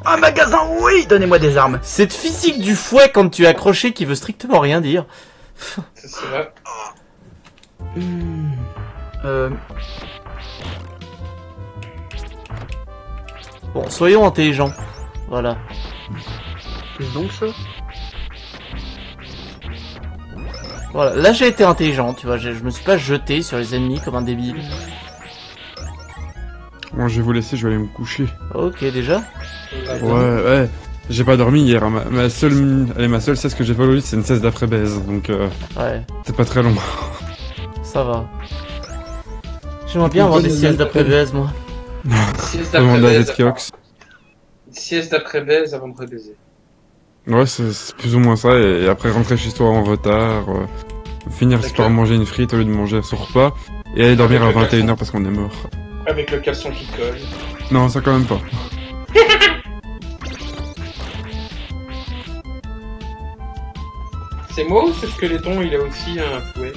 Un magasin, oui Donnez-moi des armes Cette physique du fouet quand tu es accroché qui veut strictement rien dire. C'est ça. Euh... Bon, soyons intelligents. Voilà. Qu'est-ce donc ça? Voilà, là j'ai été intelligent, tu vois, je, je me suis pas jeté sur les ennemis comme un débile. Bon, je vais vous laisser, je vais aller me coucher. Ok, déjà Ouais, ouais. J'ai pas dormi hier. hein. Ma, ma seule, allez, ma seule cesse que j'ai fait aujourd'hui, c'est une cesse d'après-baise. Donc, euh, Ouais, c'est pas très long. ça va. J'aimerais bien avoir des siestes d'après BS, moi. Sieste Demande d'après à baise. Zetkiox. Sieste d'après baise avant de rebaiser. Ouais, c'est c'est plus ou moins ça. Et, et après, rentrer chez toi en retard. euh, finir par manger une frite au lieu de manger son repas. Et aller dormir à Avec le 21h parce qu'on est mort. Avec le caleçon qui colle. Non, ça quand même pas. C'est moi ou ce squeletton, il a aussi un fouet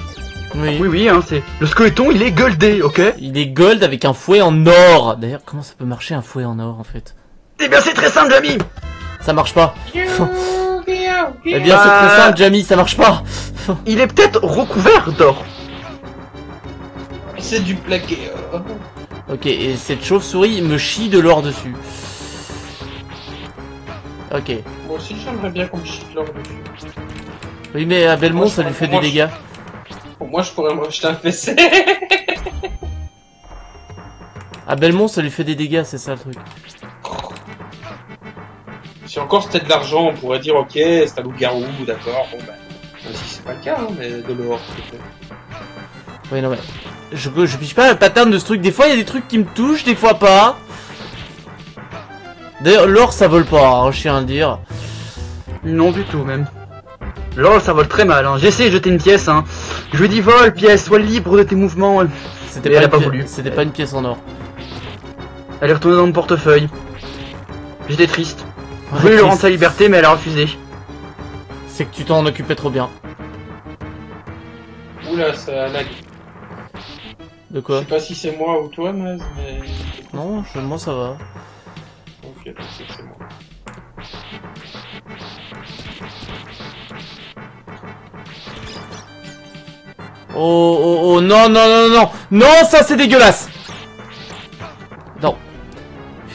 Oui. Oui oui hein, c'est... Le skeleton il est goldé, ok? Il est gold avec un fouet en or. D'ailleurs, comment ça peut marcher un fouet en or en fait? Eh bien c'est très simple Jamie Ça marche pas. Eh bien, c'est très Bah- simple, Jamie, ça marche pas. Il est peut-être recouvert d'or C'est du plaqué. oh. Ok, et cette chauve-souris me chie de l'or dessus. Ok. Moi aussi, j'aimerais bien qu'on me chie de l'or dessus. Oui, mais à Belmont, Moi, ça lui fait des je- dégâts. Pour moi, je pourrais me racheter un PC. À Belmont, ça lui fait des dégâts, c'est ça le truc. Si encore c'était de l'argent, on pourrait dire ok, c'est un loup-garou, d'accord, bon bah. Même si c'est pas le cas, hein, mais de l'or. Oui, non, mais. Je, je piche pas le pattern de ce truc. Des fois, il y a des trucs qui me touchent, des fois pas. D'ailleurs, l'or, ça vole pas, hein, je tiens à le dire. Non du tout même. Lol, ça vole très mal. Hein. J'ai essayé de jeter une pièce. Hein. Je lui ai dit vol, pièce, sois libre de tes mouvements. C'était pas, elle a une pas voulu. C'était pas une pièce en or. Elle est retournée dans mon portefeuille. J'étais triste. Je voulais lui rendre sa liberté, mais elle a refusé. C'est que tu t'en occupais trop bien. Oula, ça lag. De Je quoi sais pas si c'est moi ou toi, mais. Non, je- moi ça va. Ok, c'est que c'est moi. Oh, oh, oh, non, non, non, non, non, ça c'est dégueulasse.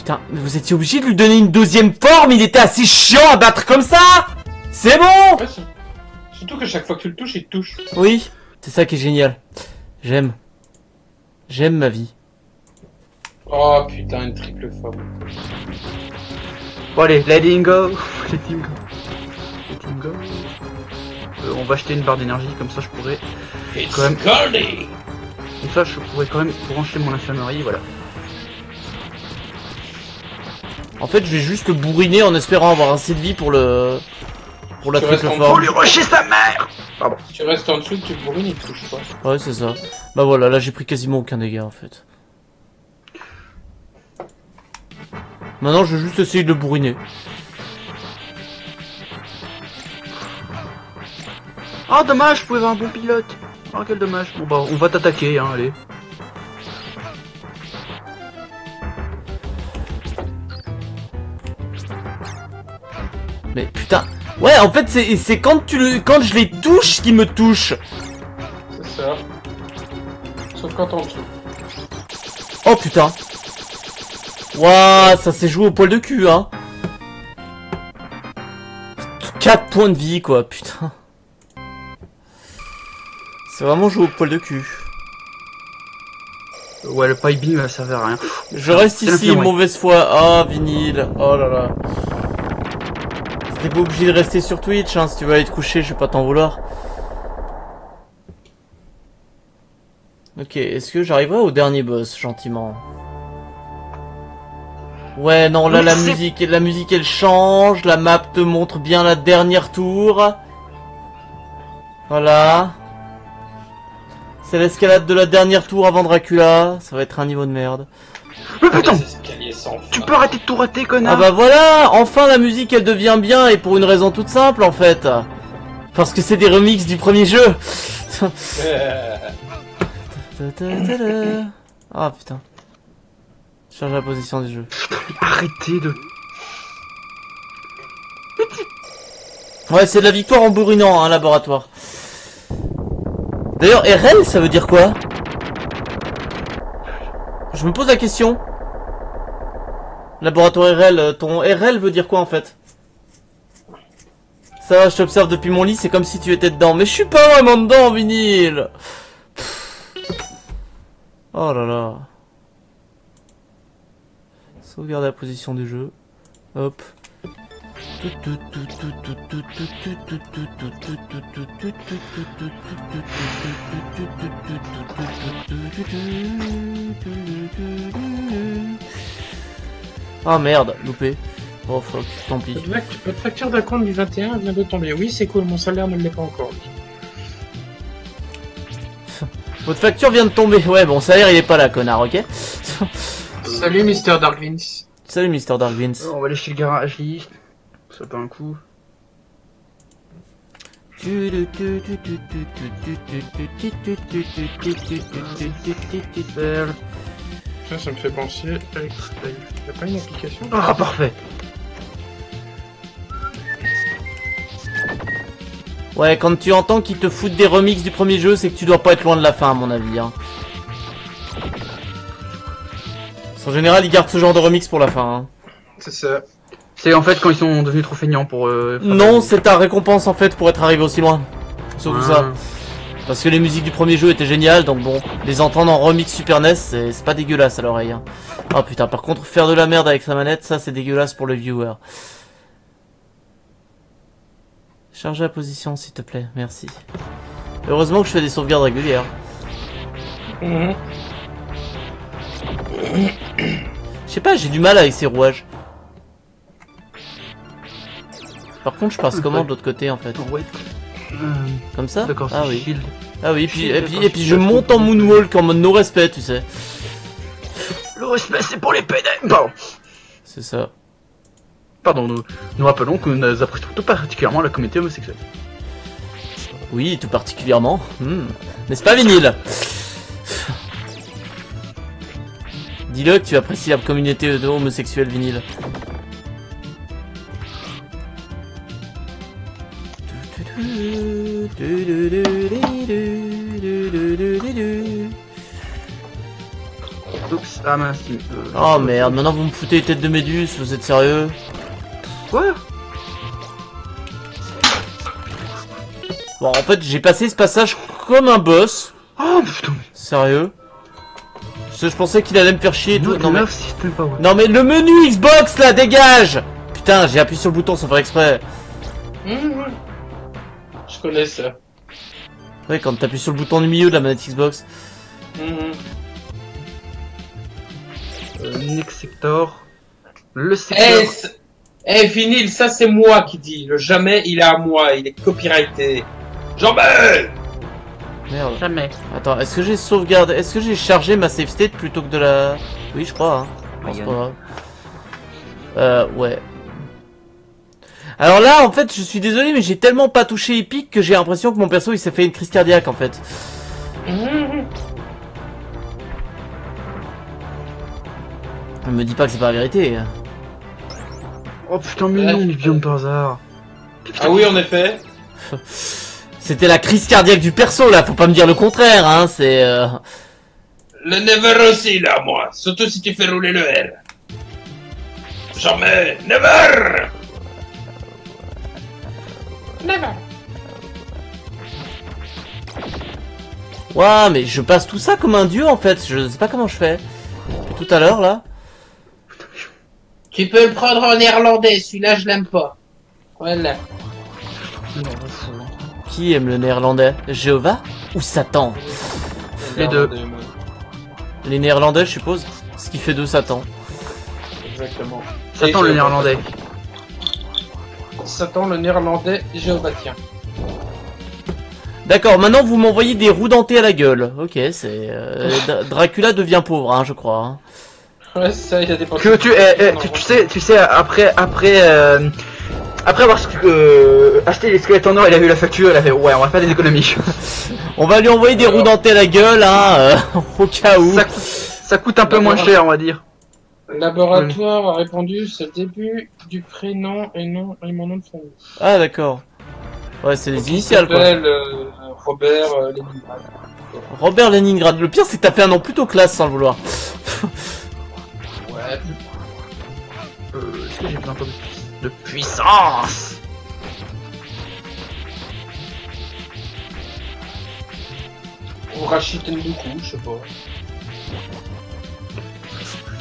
Putain, mais vous étiez obligé de lui donner une deuxième forme, il était assez chiant à battre comme ça C'est bon Ouais, Surtout que chaque fois que tu le touches, il te touche. Oui, c'est ça qui est génial. J'aime. J'aime ma vie. Oh putain, une triple forme. Bon allez, letting go. Letting go. Letting go. Euh, on va acheter une barre d'énergie, comme ça je pourrais. It's Quand même. Goldie Comme ça je pourrais quand même brancher mon infirmerie, voilà. En fait, je vais juste le bourriner en espérant avoir assez de vie pour le... Pour la triple forme. lui rusher sa mère Si tu restes en dessous, tu le bourrines, il te touche pas. Ouais, c'est ça. Bah voilà, là j'ai pris quasiment aucun dégât en fait. Maintenant, je vais juste essayer de le bourriner. Ah dommage, je pouvais avoir un bon pilote. Ah quel dommage. Bon bah on va t'attaquer, hein, allez. Mais putain. Ouais, en fait, c'est c'est quand tu le quand je les touche qui me touche. C'est ça. Sauf quand dessous. Oh putain. Waouh, ça s'est joué au poil de cul, hein. 4 points de vie, quoi, putain. C'est vraiment joué au poil de cul. Ouais, le pipe beam, ça servait à rien. Je reste ici, mauvaise foi. Ah, vinyle. Oh là là. T'es pas obligé de rester sur Twitch, hein. Si tu veux aller te coucher, je vais pas t'en vouloir. Ok, est-ce que j'arriverai au dernier boss, gentiment? Ouais, non, là, la musique, la musique, elle change. La map te montre bien la dernière tour. Voilà. C'est l'escalade de la dernière tour avant Dracula. Ça va être un niveau de merde. Mais putain sans Tu peux arrêter de tout rater, connard Ah bah voilà, enfin la musique elle devient bien et pour une raison toute simple en fait. Parce que c'est des remixes du premier jeu. Ah putain. Change la position du jeu. Arrêtez de... Ouais, c'est de la victoire en bourrinant, hein, laboratoire. D'ailleurs, RL, ça veut dire quoi? Je me pose la question. Laboratoire RL, euh, ton RL veut dire quoi en fait? Ça va, je t'observe depuis mon lit, c'est comme si tu étais dedans. Mais je suis pas vraiment dedans, vinyle. Oh là là. Sauvegarde la position du jeu. Hop. Ah merde, loupé. Oh fuck, tant pis. Votre facture d'un compte du 21 vient de tomber. Oui, c'est cool, mon salaire ne l'est pas encore. Votre facture vient de tomber. Ouais, bon, salaire il est pas là, connard, ok? Salut, Mr. Darkwings. Salut, Mr. Darkwins. On va aller chez le garagiste. Ça pas un coup. Perle. Ça, ça me fait penser. euh, Y'a pas une application Ah, parfait. Ouais, quand tu entends qu'ils te foutent des remixes du premier jeu, c'est que tu dois pas être loin de la fin, à mon avis. Hein. En général, ils gardent ce genre de remix pour la fin. Hein. C'est ça. C'est en fait quand ils sont devenus trop feignants pour... Euh, Non, c'est ta récompense en fait pour être arrivé aussi loin. Surtout Ah. ça. Parce que les musiques du premier jeu étaient géniales, donc bon, les entendre en remix Super NES, c'est c'est pas dégueulasse à l'oreille. Hein. Oh putain, par contre, faire de la merde avec sa manette, ça c'est dégueulasse pour le viewer. Charge la position, s'il te plaît, merci. Heureusement que je fais des sauvegardes régulières. Mhm. Je sais pas, j'ai du mal avec ces rouages. Par contre, je passe comment de l'autre côté en fait. Euh, Comme ça D'accord, Ah oui. shield. Ah oui, et puis, et puis, et puis je monte en moonwalk en mode no respect, tu sais. Le respect, c'est pour les PD. Pardon. C'est ça. Pardon, nous, nous rappelons que nous apprécions tout particulièrement la communauté homosexuelle. Oui, tout particulièrement. Hmm. N'est-ce pas, Vinyle? Dis-le que tu apprécies la communauté de homosexuelle, Vinyle. Oups, ah mince. Oh merde, maintenant vous me foutez les têtes de méduse, vous êtes sérieux Quoi Bon, en fait, j'ai passé ce passage comme un boss. Oh putain, Sérieux je pensais qu'il allait me faire chier et tout. non, mais, non mais le menu Xbox là, dégage Putain, j'ai appuyé sur le bouton sans faire exprès. Je connais ça. Ouais, quand t'appuies sur le bouton du milieu de la manette Xbox. Mhm. Euh, Next sector. Le Eh, secteur. c'est- eh, vinyle, ça c'est moi qui dis. Le jamais, il est à moi, il est copyrighté. Jamais Merde. Jamais. Attends, est-ce que j'ai sauvegardé Est-ce que j'ai chargé ma save state plutôt que de la... Oui, je crois. Hein. Non, c'est pas grave. Euh, ouais. Alors là, en fait, je suis désolé, mais j'ai tellement pas touché Epic que j'ai l'impression que mon perso, il s'est fait une crise cardiaque, en fait. Ne me dis pas que c'est pas la vérité. Oh putain, mais non, bien par hasard. Ah oui, en effet. C'était la crise cardiaque du perso, là, faut pas me dire le contraire, hein, c'est... euh, Le never aussi, là, moi. Surtout si tu fais rouler le R. Jamais Never Never mais je passe tout ça comme un dieu, en fait, je sais pas comment je fais. Tout à l'heure, là. Tu peux le prendre en néerlandais, celui-là je l'aime pas. Voilà. Qui aime le néerlandais? Jéhovah ou Satan? Les deux. Les néerlandais, je suppose. Ce qui fait deux Satan. Exactement. Satan Et le néerlandais. Satan le néerlandais jéhovatien. D'accord, maintenant vous m'envoyez des roues dentées à la gueule. Ok, c'est... euh, Dra- Dracula devient pauvre, hein, je crois. hein. Ouais, ça, il a dépensé. Que tu, eh, eh, tu, tu sais, tu sais, après, après, euh, après avoir euh, acheté les squelettes en or, il a vu la facture, il a fait, ouais, on va faire des économies. On va lui envoyer des roues dentées à la gueule, hein, euh, au cas où. ça, coûte, ça coûte un peu moins cher, on va dire. Laboratoire a répondu, c'est le début du prénom et non et mon nom de famille. Ah, d'accord. Ouais, c'est les initiales, quoi. euh, Robert euh, Leningrad. Robert Leningrad. Le pire, c'est que t'as fait un nom plutôt classe sans le vouloir. Ouais. Euh, est-ce que j'ai besoin de, de puissance? Ou Rachid Ndoukou, je sais pas.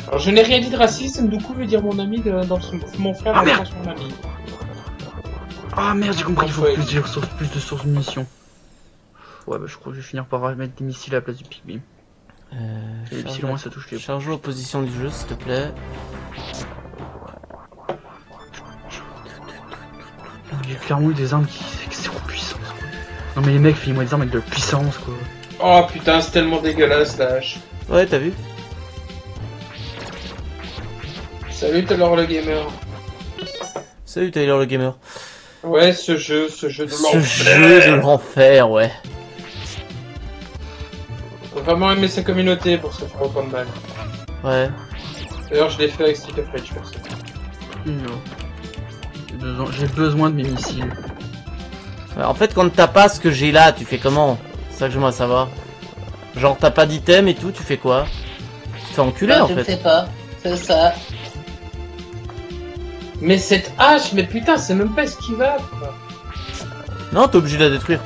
Alors je n'ai rien dit de raciste, Ndoukou veut dire mon ami de- dans son, mon frère Ah, dans merde. ami. Ah merde, j'ai compris, il faut Ouais. plus de sources, plus de sources de munitions. Ouais, bah je crois que je vais finir par mettre des missiles à la place du pigby. Euh, Et les missiles, au moins, ça touche les Charge en position du jeu, s'il te plaît. J'ai clairement eu des armes qui zéro puissance. Quoi. Non mais les mecs, fais-moi des armes avec de la puissance quoi. Oh putain, c'est tellement dégueulasse la hache. Ouais, t'as vu? Salut Taylor le gamer. Salut Tyler le gamer. Ouais, ce jeu, ce jeu de Ce l'enfer. jeu de l'enfer, ouais. Faut vraiment aimer sa communauté pour se faire autant de mal. Ouais. D'ailleurs, je l'ai fait avec Street of Rage pour ça. Non. J'ai besoin- de mes missiles. En fait, quand t'as pas ce que j'ai là, tu fais comment? C'est ça que j'aimerais savoir. Genre, t'as pas d'item et tout, tu fais quoi? Tu te fais enculer Bah, en tu le fait. sais pas. C'est ça. Mais cette hache, mais putain, c'est même pas esquivable. quoi. Non, t'es obligé de la détruire.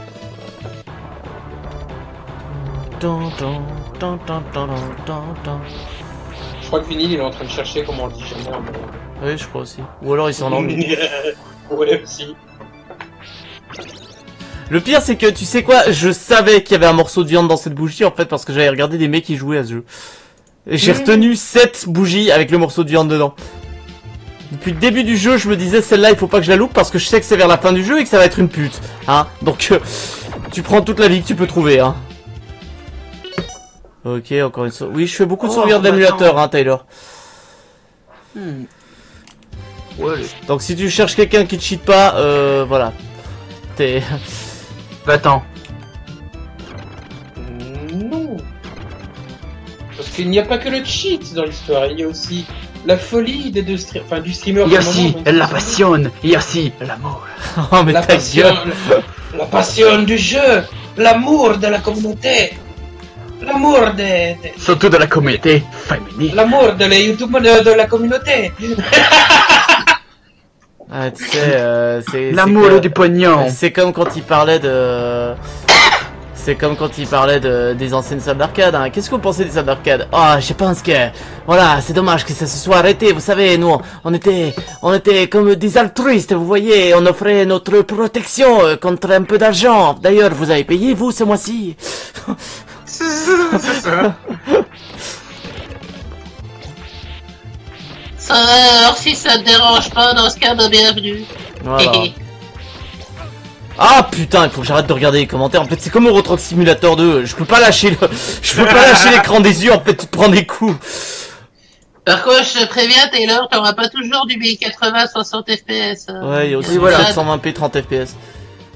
Je crois que Vinny, il est en train de chercher comment on dit jamais en mode. Oui, je crois aussi. Ou alors il s'est endormi. ouais, aussi. Le pire, c'est que tu sais quoi Je savais qu'il y avait un morceau de viande dans cette bougie en fait parce que j'avais regardé des mecs qui jouaient à ce jeu. Et j'ai Mmh. retenu 7 bougies avec le morceau de viande dedans. Depuis le début du jeu, je me disais celle-là, il faut pas que je la loupe parce que je sais que c'est vers la fin du jeu et que ça va être une pute. Hein Donc, euh, tu prends toute la vie que tu peux trouver. Hein. Ok, encore une sauve. Oui, je fais beaucoup de Oh, sauvegarde bah, d'émulateur, hein, Taylor. Hmm. Ouais, allez. Donc, si tu cherches quelqu'un qui te cheat pas, euh, voilà. T'es. Bah attends. Non. Parce qu'il n'y a pas que le cheat dans l'histoire, il y a aussi la folie des deux stream... enfin, du streamer. Il y a du moment, aussi donc la passion, il y a aussi l'amour. oh, mais La passion, la passion du jeu, l'amour de la communauté, l'amour de, de- Surtout de la communauté féminine. l'amour de la YouTube de, de la communauté. Ah, tu sais, euh, c'est. L'amour du pognon. C'est comme quand il parlait de. C'est comme quand il parlait de, des anciennes salles d'arcade. Hein. Qu'est-ce que vous pensez des salles d'arcade? Ah, je pense que voilà, c'est dommage que ça se soit arrêté. Vous savez, nous, on était, on était comme des altruistes. Vous voyez, on offrait notre protection euh, contre un peu d'argent. D'ailleurs, vous avez payé vous ce mois-ci. C'est ça. Ça va, alors si ça te dérange pas, dans ce cas, bah, bienvenue. Voilà. Ah putain, il faut que j'arrête de regarder les commentaires. En fait, c'est comme au Road Truck Simulator 2. Je peux pas lâcher le, je peux pas lâcher l'écran des yeux. En fait, tu te prends des coups. Par contre, je te préviens, Taylor, t'auras pas toujours du 1080 60 FPS. Ouais, il y a aussi voilà. 720p 30 fps.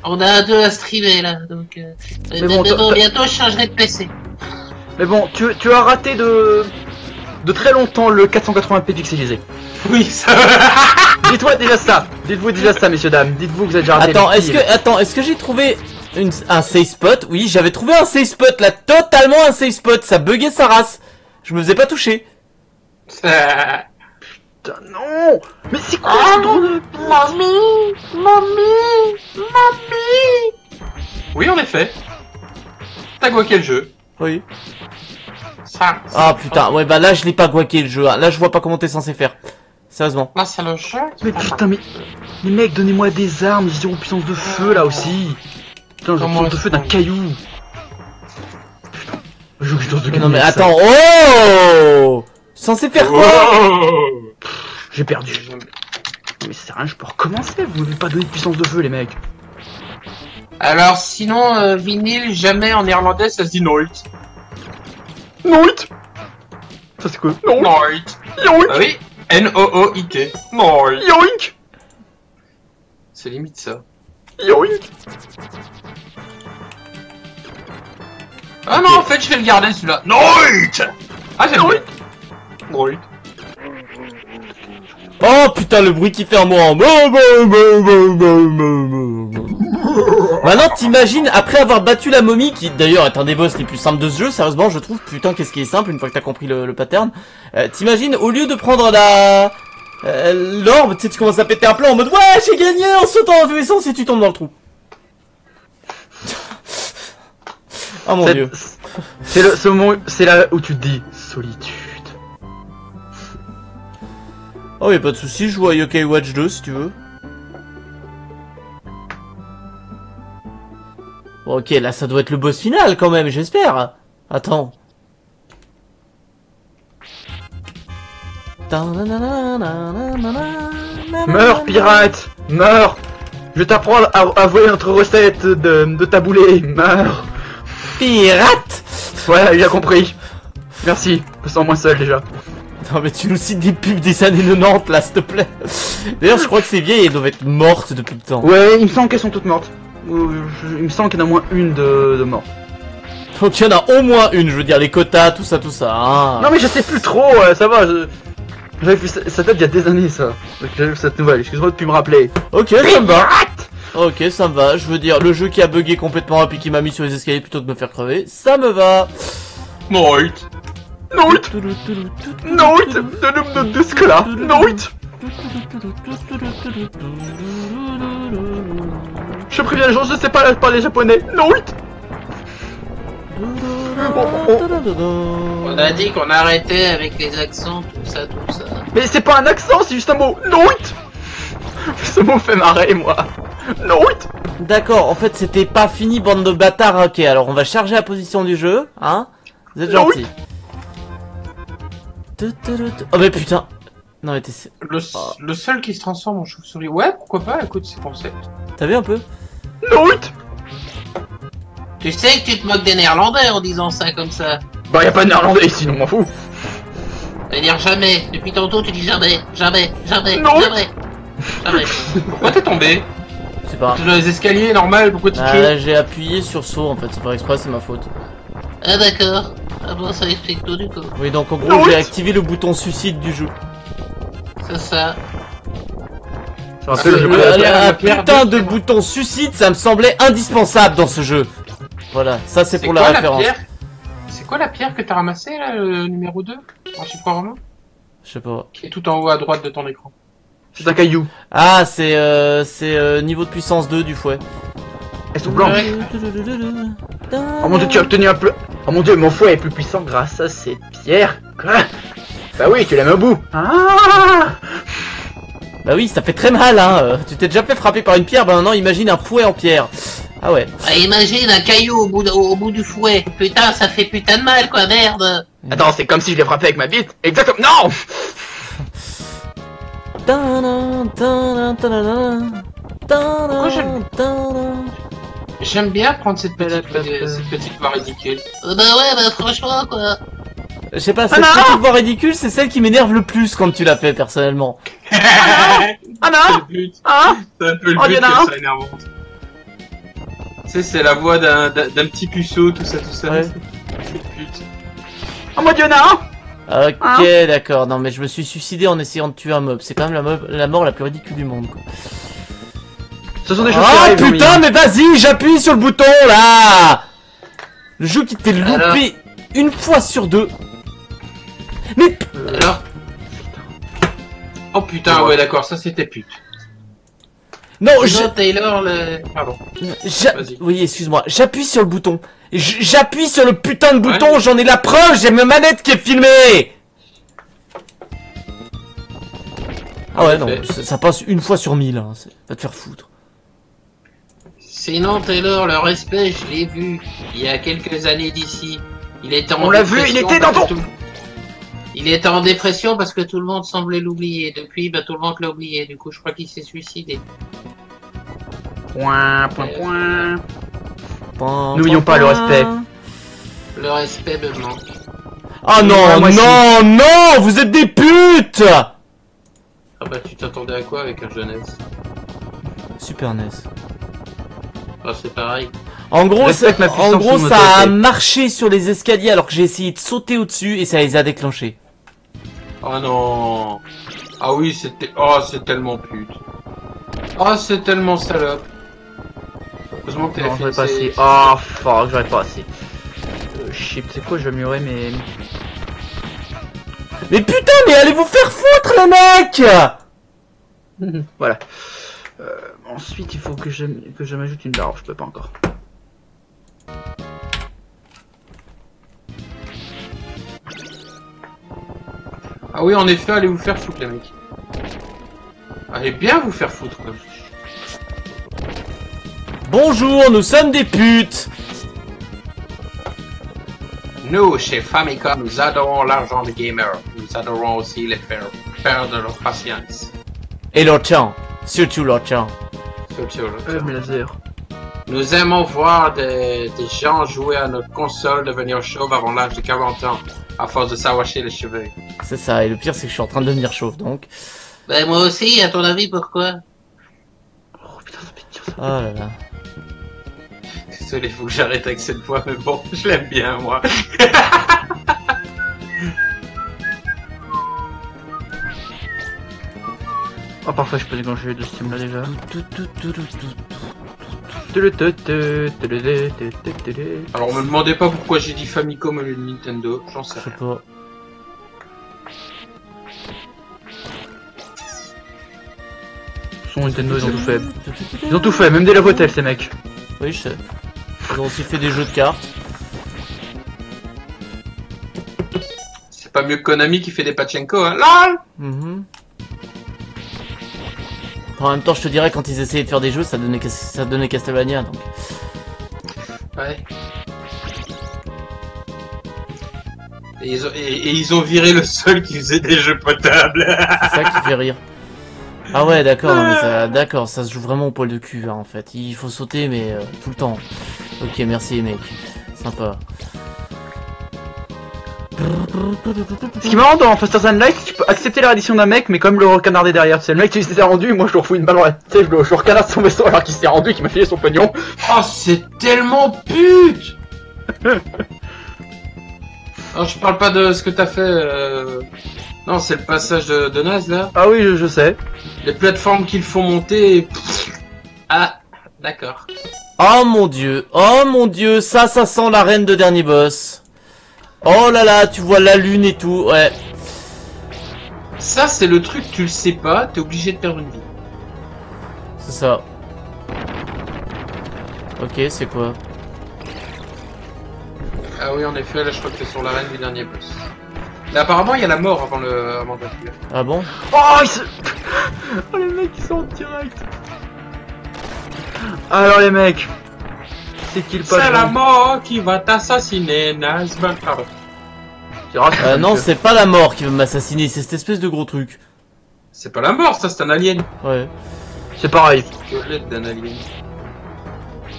On a deux à streamer là, donc. Euh, Mais mais bon, bientôt je changerai de PC. Mais bon, tu, tu as raté de de très longtemps le 480p pixelisé. Oui, ça. Dites-moi déjà ça. Dites-vous déjà ça, messieurs dames. Dites-vous que vous avez déjà raté. Attends, est-ce que, attends, est-ce que j'ai trouvé une, un safe spot? Oui, j'avais trouvé un safe spot là, totalement un safe spot. Ça buguait sa race. Je me faisais pas toucher. Putain, non Mais c'est quoi Ah. ce drôle de... Mamie, mamie, mamie. Oui, en effet. T'as quoi quel jeu? Oui. Ça. Ah putain, ouais bah là je l'ai pas guaqué le jeu. hein. Là je vois pas comment t'es censé faire. Sérieusement. Là, c'est le jeu. Mais putain, mais... Les mecs, donnez-moi des armes, j'ai zéro puissance de feu là aussi. Putain, j'ai puissance de feu d'un caillou. Putain. Je joue puissance de caillou. Non mais ça. attends, oh Censé faire quoi Oh J'ai perdu. Mais c'est rien, je peux recommencer. Vous m'avez pas donné de puissance de feu, les mecs. Alors, sinon, euh, vinyle, jamais en néerlandais, ça se dit Noit. Noit Ça c'est quoi Noit. Yoink Ah oui, N-O-O-I-T. Noit. Yoink C'est limite ça. Yoink Ah non, en fait, je vais le garder celui-là. Noit Ah, j'aime bien. Noit. Oh putain le bruit qu'il fait en moi. Maintenant t'imagines après avoir battu la momie qui d'ailleurs est un des boss les plus simples de ce jeu, sérieusement je trouve putain qu'est-ce qui est simple une fois que t'as compris le, le pattern. Euh, t'imagines au lieu de prendre la euh, l'orbe, tu sais tu commences à péter un plan en mode ouais j'ai gagné en sautant en essence et tu tombes dans le trou. oh mon dieu. C'est le ce moment, c'est là où tu te dis solitude. Oh y'a pas de souci, je joue à Yokai Watch 2 si tu veux. Ok, là ça doit être le boss final quand même, j'espère. Attends. Meurs, pirate Meurs Je t'apprends à avouer notre recette de, de taboulé. Meurs Pirate Ouais, il a compris. Merci. Je me sens moins seul déjà. Non mais tu nous cites des pubs des années 90 là, s'il te plaît. D'ailleurs, je crois que ces vieilles, elles doivent être mortes depuis le temps. Ouais, il me semble qu'elles sont toutes mortes. Euh, Il me semble qu'il y en a au moins une de, de morte. Donc il y en a au moins une, je veux dire, les quotas, tout ça, tout ça. Hein. Non mais je sais plus trop, ouais, ça va. je- J'avais vu ça, ça date il y a des années ça. Donc J'avais vu cette nouvelle, excuse-moi de plus me rappeler. Ok, ça me va. Ok, ça me va. Je veux dire, le jeu qui a bugué complètement et puis qui m'a mis sur les escaliers plutôt que de me faire crever, ça me va. Noit. Noit Noit De de de ce que là Noit Je préviens les gens, je sais pas parler japonais. Noit On a dit qu'on arrêtait avec les accents, tout ça, tout ça. Mais c'est pas un accent, c'est juste un mot. Noit Ce mot fait marrer, moi. Noit D'accord, en fait c'était pas fini bande de bâtards. Ok, alors on va charger la position du jeu, hein Vous êtes Non, gentils. Oh mais putain Non, mais t'es... Le, le seul qui se transforme en chauve-souris. Ouais, pourquoi pas, écoute, c'est concept. T'as vu un peu? Non Tu sais que tu te moques des néerlandais en disant ça comme ça. Bah y a pas de néerlandais ici, non m'en fous. Veut dire jamais. Depuis tantôt, tu dis jamais, jamais, jamais, Non. jamais. Jamais. Pourquoi t'es tombé? C'est pas dans les escaliers, normal, pourquoi tu Ah, j'ai appuyé sur saut en fait, c'est pas exprès, c'est ma faute. Ah d'accord. Ah bon, ça explique tout du coup. Oui, donc en gros, j'ai activé le bouton suicide du jeu. C'est ça. Je rappelle, Ah, la un la pierre putain de- bouton suicide, ça me semblait indispensable dans ce jeu. Voilà, ça c'est pour la quoi, référence. pierre C'est quoi la pierre que t'as ramassée là, le numéro 2 En chiffre romain Je sais pas. Qui est tout en haut à droite de ton écran. C'est un caillou. Ah, c'est euh, c'est euh, niveau de puissance 2 du fouet. Elles sont blanches. Oh mon dieu, tu as obtenu un peu. Oh mon dieu, mon fouet est plus puissant grâce à cette pierre. Quoi Bah oui, tu l'aimes au bout. Ah Bah oui, ça fait très mal, hein. euh, Tu t'es déjà fait frapper par une pierre, bah maintenant imagine un fouet en pierre. Ah ouais. Ah, imagine un caillou au bout, de- au, bout du fouet. Putain, ça fait putain de mal quoi, merde. Attends, c'est comme si je l'ai frappé avec ma bite. Exactement. Non j'aime- bien prendre cette petite, cette petite voix ridicule. Euh, bah ouais, bah franchement quoi. Je sais pas, cette non petite voix ridicule, c'est celle qui m'énerve le plus quand tu l'as fait personnellement. Ah C'est non. Ah C'est un peu le Oh, but y'en a qu'elle un. soit énervante. Tu sais, c'est la voix d'un petit puceau, tout ça, tout ça. Ouais. Oh mon dieu, non Ok, Hein d'accord. Non, mais je me suis suicidé en essayant de tuer un mob. C'est quand même la, mob- la mort la plus ridicule du monde, quoi. Ce sont des choses Ah arrivent, putain, mais vas-y, j'appuie sur le bouton là Le jeu qui t'est loupé Alors une fois sur deux. Mais Alors, Oh putain, ouais, d'accord, ça c'était pute. non, je- sinon Taylor, le... Pardon. oui, excuse-moi, j'appuie sur le bouton. J'appuie sur le putain de bouton, Ouais. j'en ai la preuve, j'ai ma manette qui est filmée. Ah ouais, non, ça, ça passe une fois sur mille, hein, va te faire foutre. Sinon Taylor, le respect, je l'ai vu il y a quelques années d'ici. Il était en On l'a vu, il était dans ton- tout- Il était en dépression parce que tout le monde semblait l'oublier. Depuis, bah tout le monde l'a oublié. Du coup, je crois qu'il s'est suicidé. Point, point, point. Pan, N'oublions pas le respect. Le respect me manque. Ah non, non, non, vous êtes des putes Ah bah, tu t'attendais à quoi avec un jeunesse Super NES. Bah, c'est pareil. En gros, ça, ma puissance en gros, sous ça a marché sur les escaliers alors que j'ai essayé de sauter au-dessus et ça les a déclenchés. Oh non Ah oui, c'était... Oh, c'est tellement pute. Oh, c'est tellement salope. Heureusement que t'es Non, j'aurais pas assez. Oh, fuck, j'aurais pas assez. Euh, shit, c'est quoi, je vais améliorer mes. Mais putain, mais allez vous faire foutre, les mecs voilà. Euh, ensuite, il faut que je, que je m'ajoute une barre. Je peux pas encore. Ah oui, en effet, allez vous faire foutre, les mecs. Allez bien vous faire foutre, quoi. Bonjour, nous sommes des putes Nous, chez Famicom, nous adorons l'argent des gamers. Nous adorons aussi les faire perdre leur patience. Et leur tien, surtout leur tien. Surtout le Euh, temps. lasers. Nous aimons voir des, des gens jouer à notre console devenir chauves avant l'âge de 40 ans, à force de s'arracher les cheveux. C'est ça, et le pire c'est que je suis en train de devenir chauve donc. Bah, moi aussi, à ton avis, pourquoi? Oh putain, ça fait dire ça. Oh là là. Désolé, faut que j'arrête avec cette voix, mais bon, je l'aime bien, moi. Oh, parfois, je peux déclencher de ce là déjà. Tout, tout, tout, tout, tout. Alors, me demandez pas pourquoi j'ai dit Famicom au lieu de Nintendo, j'en sais rien. pas. Son Nintendo, ils ont tout fait. Ils ont tout fait, même des lavotels, ces mecs. Oui, je sais. Ils ont aussi fait des jeux de cartes. C'est pas mieux que Konami qui fait des pachenko, hein. LOL Mhm. En même temps, je te dirais, quand ils essayaient de faire des jeux, ça donnait, ça donnait Castlevania, donc. Ouais. Et ils, ont, et, et ils ont viré le seul qui faisait des jeux potables. C'est ça qui fait rire. Ah ouais, d'accord, ça se joue vraiment au poil de cul, hein, en fait. Il faut sauter, mais euh, tout le temps. Ok, merci, mec. Sympa. Ce qui est marrant dans Faster Than Light, tu peux accepter la reddition d'un mec, mais comme le recanarder derrière. C'est le mec qui s'est rendu, moi je lui refous une balle dans la tête, je le, je recanarde son vaisseau alors qu'il s'est rendu et qu'il m'a filé son pognon. Oh, c'est tellement pute Alors, je parle pas de ce que t'as fait. euh, Non, c'est le passage de, de Naz là. Ah oui, je, je sais. Les plateformes qu'ils font monter. et- Ah, d'accord. Oh mon dieu, oh mon dieu, ça, ça sent la reine de dernier boss. Oh là là, tu vois la lune et tout, ouais. Ça, c'est le truc, tu le sais pas, t'es obligé de perdre une vie. C'est ça. Ok, c'est quoi? Ah oui, en effet, là, je crois que t'es sur l'arène du dernier boss. Là, apparemment, il y a la mort avant le avant de la tuer. Ah bon? Oh, il se... oh les mecs, ils sont en direct. Alors les mecs, c'est qui le C'est la mort qui va t'assassiner, Naz. Ben, pardon. Tu rates, euh, Non, c'est pas la mort qui veut m'assassiner, c'est cette espèce de gros truc. C'est pas la mort, ça, c'est un alien. Ouais. c'est pareil. Violette d'un alien.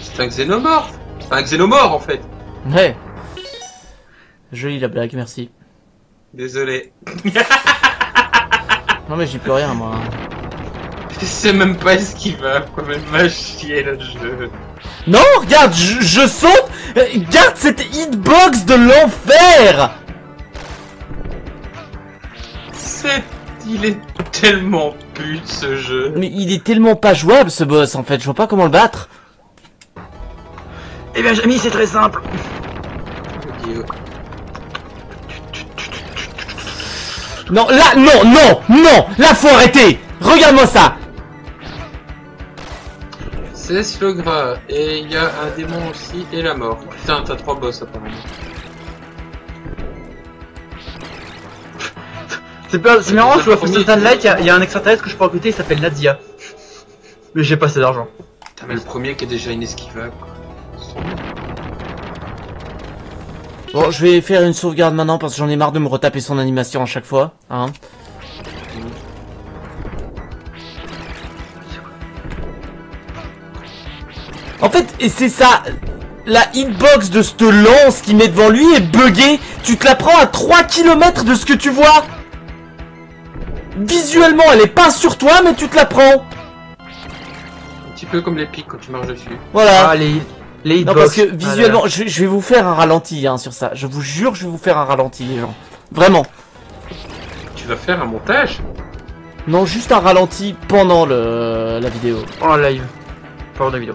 C'est un xénomorphe. C'est un xénomorphe, en fait. Ouais. Jolie la blague, merci. Désolé. Non mais j'y peux rien moi. C'est même pas esquivable, quoi. Même m'a chier, le jeu. Non, regarde, je, je saute Euh, Regarde cette hitbox de l'enfer C'est... Il est tellement pute, ce jeu. Mais il est tellement pas jouable ce boss en fait, je vois pas comment le battre. Eh bien, Jamie, c'est très simple. Non, là, non, non, non Là, faut arrêter Regarde-moi ça C'est le gras, et il y a un démon aussi, et la mort. Putain, t'as trois boss apparemment. C'est pas, c'est marrant, je à Than qui- Light, il y a- il y, a un extraterrestre que je peux recruter, il s'appelle Nadia. Mais j'ai pas assez d'argent. Putain, mais le premier qui est déjà inesquivable, quoi. Bon, je vais faire une sauvegarde maintenant parce que j'en ai marre de me retaper son animation à chaque fois, hein. En fait, et c'est ça, la hitbox de cette lance qui met devant lui est buggée. Tu te la prends à 3 km de ce que tu vois. Visuellement, elle est pas sur toi, mais tu te la prends. Un petit peu comme les pics quand tu marches dessus. Voilà. Ah, les, les Non, parce que Ah là là. visuellement, je, je vais vous faire un ralenti hein, sur ça. Je vous jure, je vais vous faire un ralenti, les gens. Vraiment. Tu vas faire un montage? Non, juste un ralenti pendant le, la vidéo. En live. Pas de vidéo.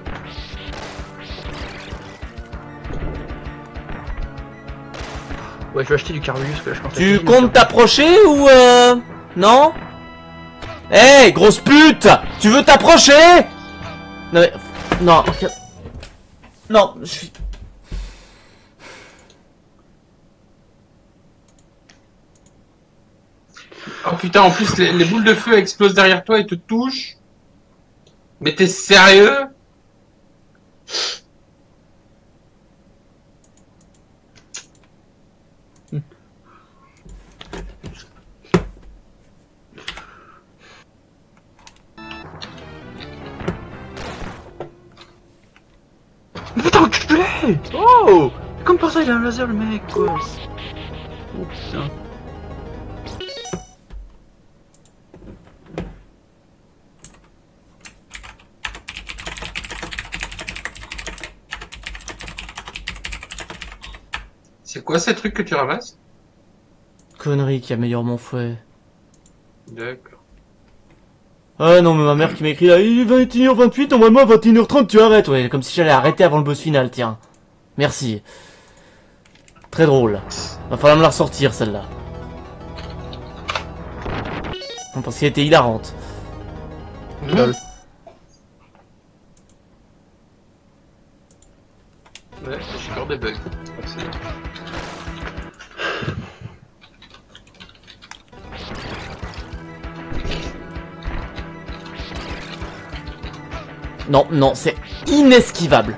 Ouais, je vais acheter du carburant parce que là je pense Tu comptes t'approcher ou euh... Non Hé, grosse pute Tu veux t'approcher Non mais... Non, ok. Non, je suis... Oh putain, en plus, les, les boules de feu explosent derrière toi et te touchent. Mais t'es sérieux? Putain, enculé Oh Comme par ça, il a un laser, le mec, quoi. Oh putain. C'est quoi ces trucs que tu ramasses? Connerie qui améliore mon fouet. D'accord. Ah non, mais ma mère qui m'écrit là, il est 21h28, normalement à 21h30 tu arrêtes. Ouais, comme si j'allais arrêter avant le boss final, tiens. Merci. Très drôle. Va falloir me la ressortir celle-là. Parce qu'elle était hilarante. Lol. Ouais, j'ai encore des bugs. Non, non, c'est inesquivable.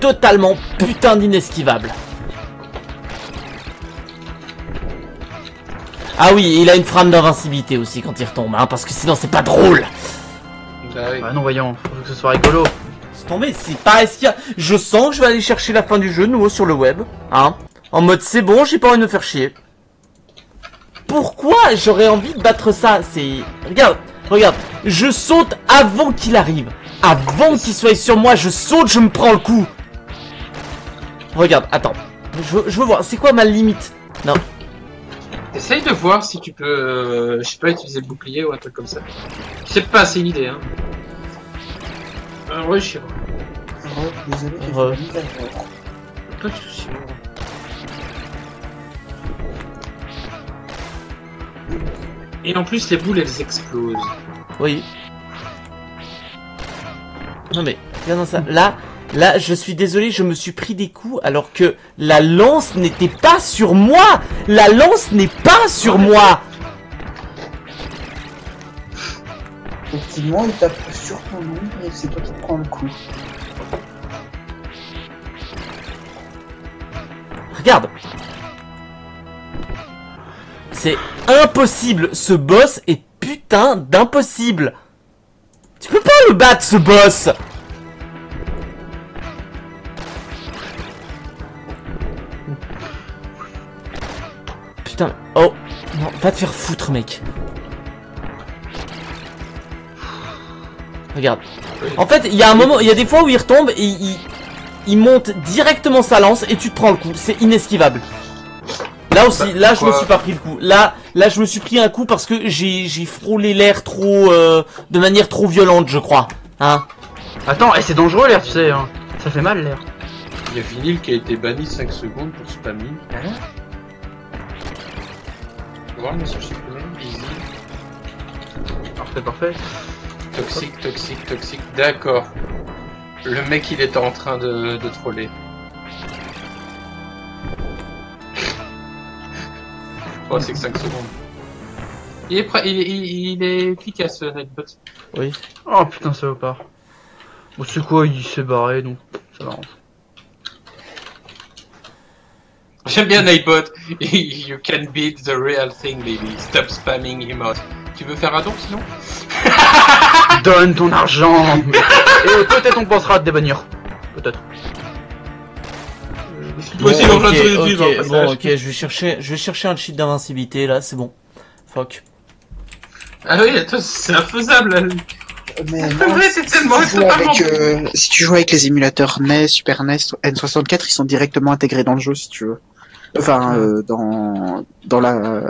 Totalement putain d'inesquivable. Ah oui, il a une frame d'invincibilité aussi quand il retombe, hein, parce que sinon c'est pas drôle. Bah oui. Bah non, voyons, faut que ce soit rigolo. C'est tombé, c'est pas est-ce qu'il y a... Je sens que je vais aller chercher la fin du jeu de nouveau sur le web, hein. En mode c'est bon, j'ai pas envie de me faire chier. Pourquoi j'aurais envie de battre ça? C'est... Regarde, regarde, je saute avant qu'il arrive. Avant qu'il soit sur moi, je saute, je me prends le coup. Regarde, attends. Je veux, je veux voir, c'est quoi ma limite? Non, Essaye de voir si tu peux, euh, je sais pas, utiliser le bouclier ou un truc comme ça. Je sais pas, c'est une idée, hein. Euh, ouais, je sais pas. Désolé. Pas de soucis. Et en plus, les boules, elles explosent. oui. Non mais, regardons ça. Là, là, je suis désolé, je me suis pris des coups alors que la lance n'était pas sur moi. La lance n'est pas sur moi. Effectivement, il tape sur ton nom et c'est toi qui prends le coup. Regarde. C'est impossible. Ce boss est putain d'impossible. Tu peux pas le battre, ce boss. Putain. Oh. Non, va te faire foutre, mec. Regarde. En fait, il y a un moment, il y a des fois où il retombe et il, il monte directement sa lance et tu te prends le coup. C'est inesquivable. Là aussi, Bah, là je me suis pas pris le coup. Là, là je me suis pris un coup parce que j'ai j'ai frôlé l'air trop, euh, de manière trop violente, je crois. Hein Attends, et c'est dangereux l'air, tu sais, hein. Ça fait mal l'air. Il y a Vinyl qui a été banni 5 secondes pour spamming. Voir le message supplémentaire, easy. Parfait, parfait. Toxique, toxique, toxique. D'accord. Le mec, il était en train de, de troller. Oh, c'est que 5 secondes. Il est, prêt, il, est- il, il est efficace, euh, Nightbot. Oui. Oh putain, ça va pas. Bon, c'est quoi, il s'est barré, donc ça va. J'aime bien Nightbot. you can beat the real thing, baby. Stop spamming him out. Tu veux faire un don sinon? Donne ton argent Et peut-être on pensera à te débannir. Peut-être. Aussi, dans ok, ok, bon, je vais chercher, je vais chercher un cheat d'invincibilité là, c'est bon. Fuck. Ah oui, attends, c'est infaisable. Mais non, vrai, c'est tellement si tu, joues totalement avec, euh, si tu joues avec les émulateurs NES, Super NES, N64, ils sont directement intégrés dans le jeu si tu veux. Enfin, euh, dans dans la.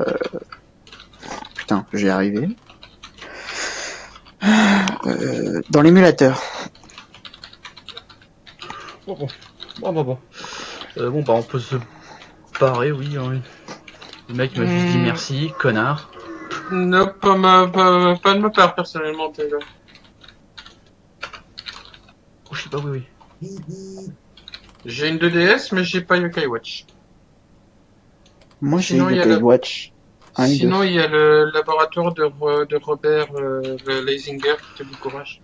Putain, y arriver. Euh, dans l'émulateur. Bon, bon. Bon, bon, bon. Euh, bon, bah, on peut se barrer, oui. hein, oui. Le mec m'a juste dit Hmm. merci, connard. Non, pas, ma, pas, pas de ma part, personnellement, t'es là. Oh, je sais pas, oui, oui. J'ai une 2DS, mais j'ai pas Yokai Watch. Moi, j'ai Sinon, il y a Yokai le- Watch. Un. Sinon, il y a le laboratoire de, de Robert euh, le Leisinger qui te dit courage.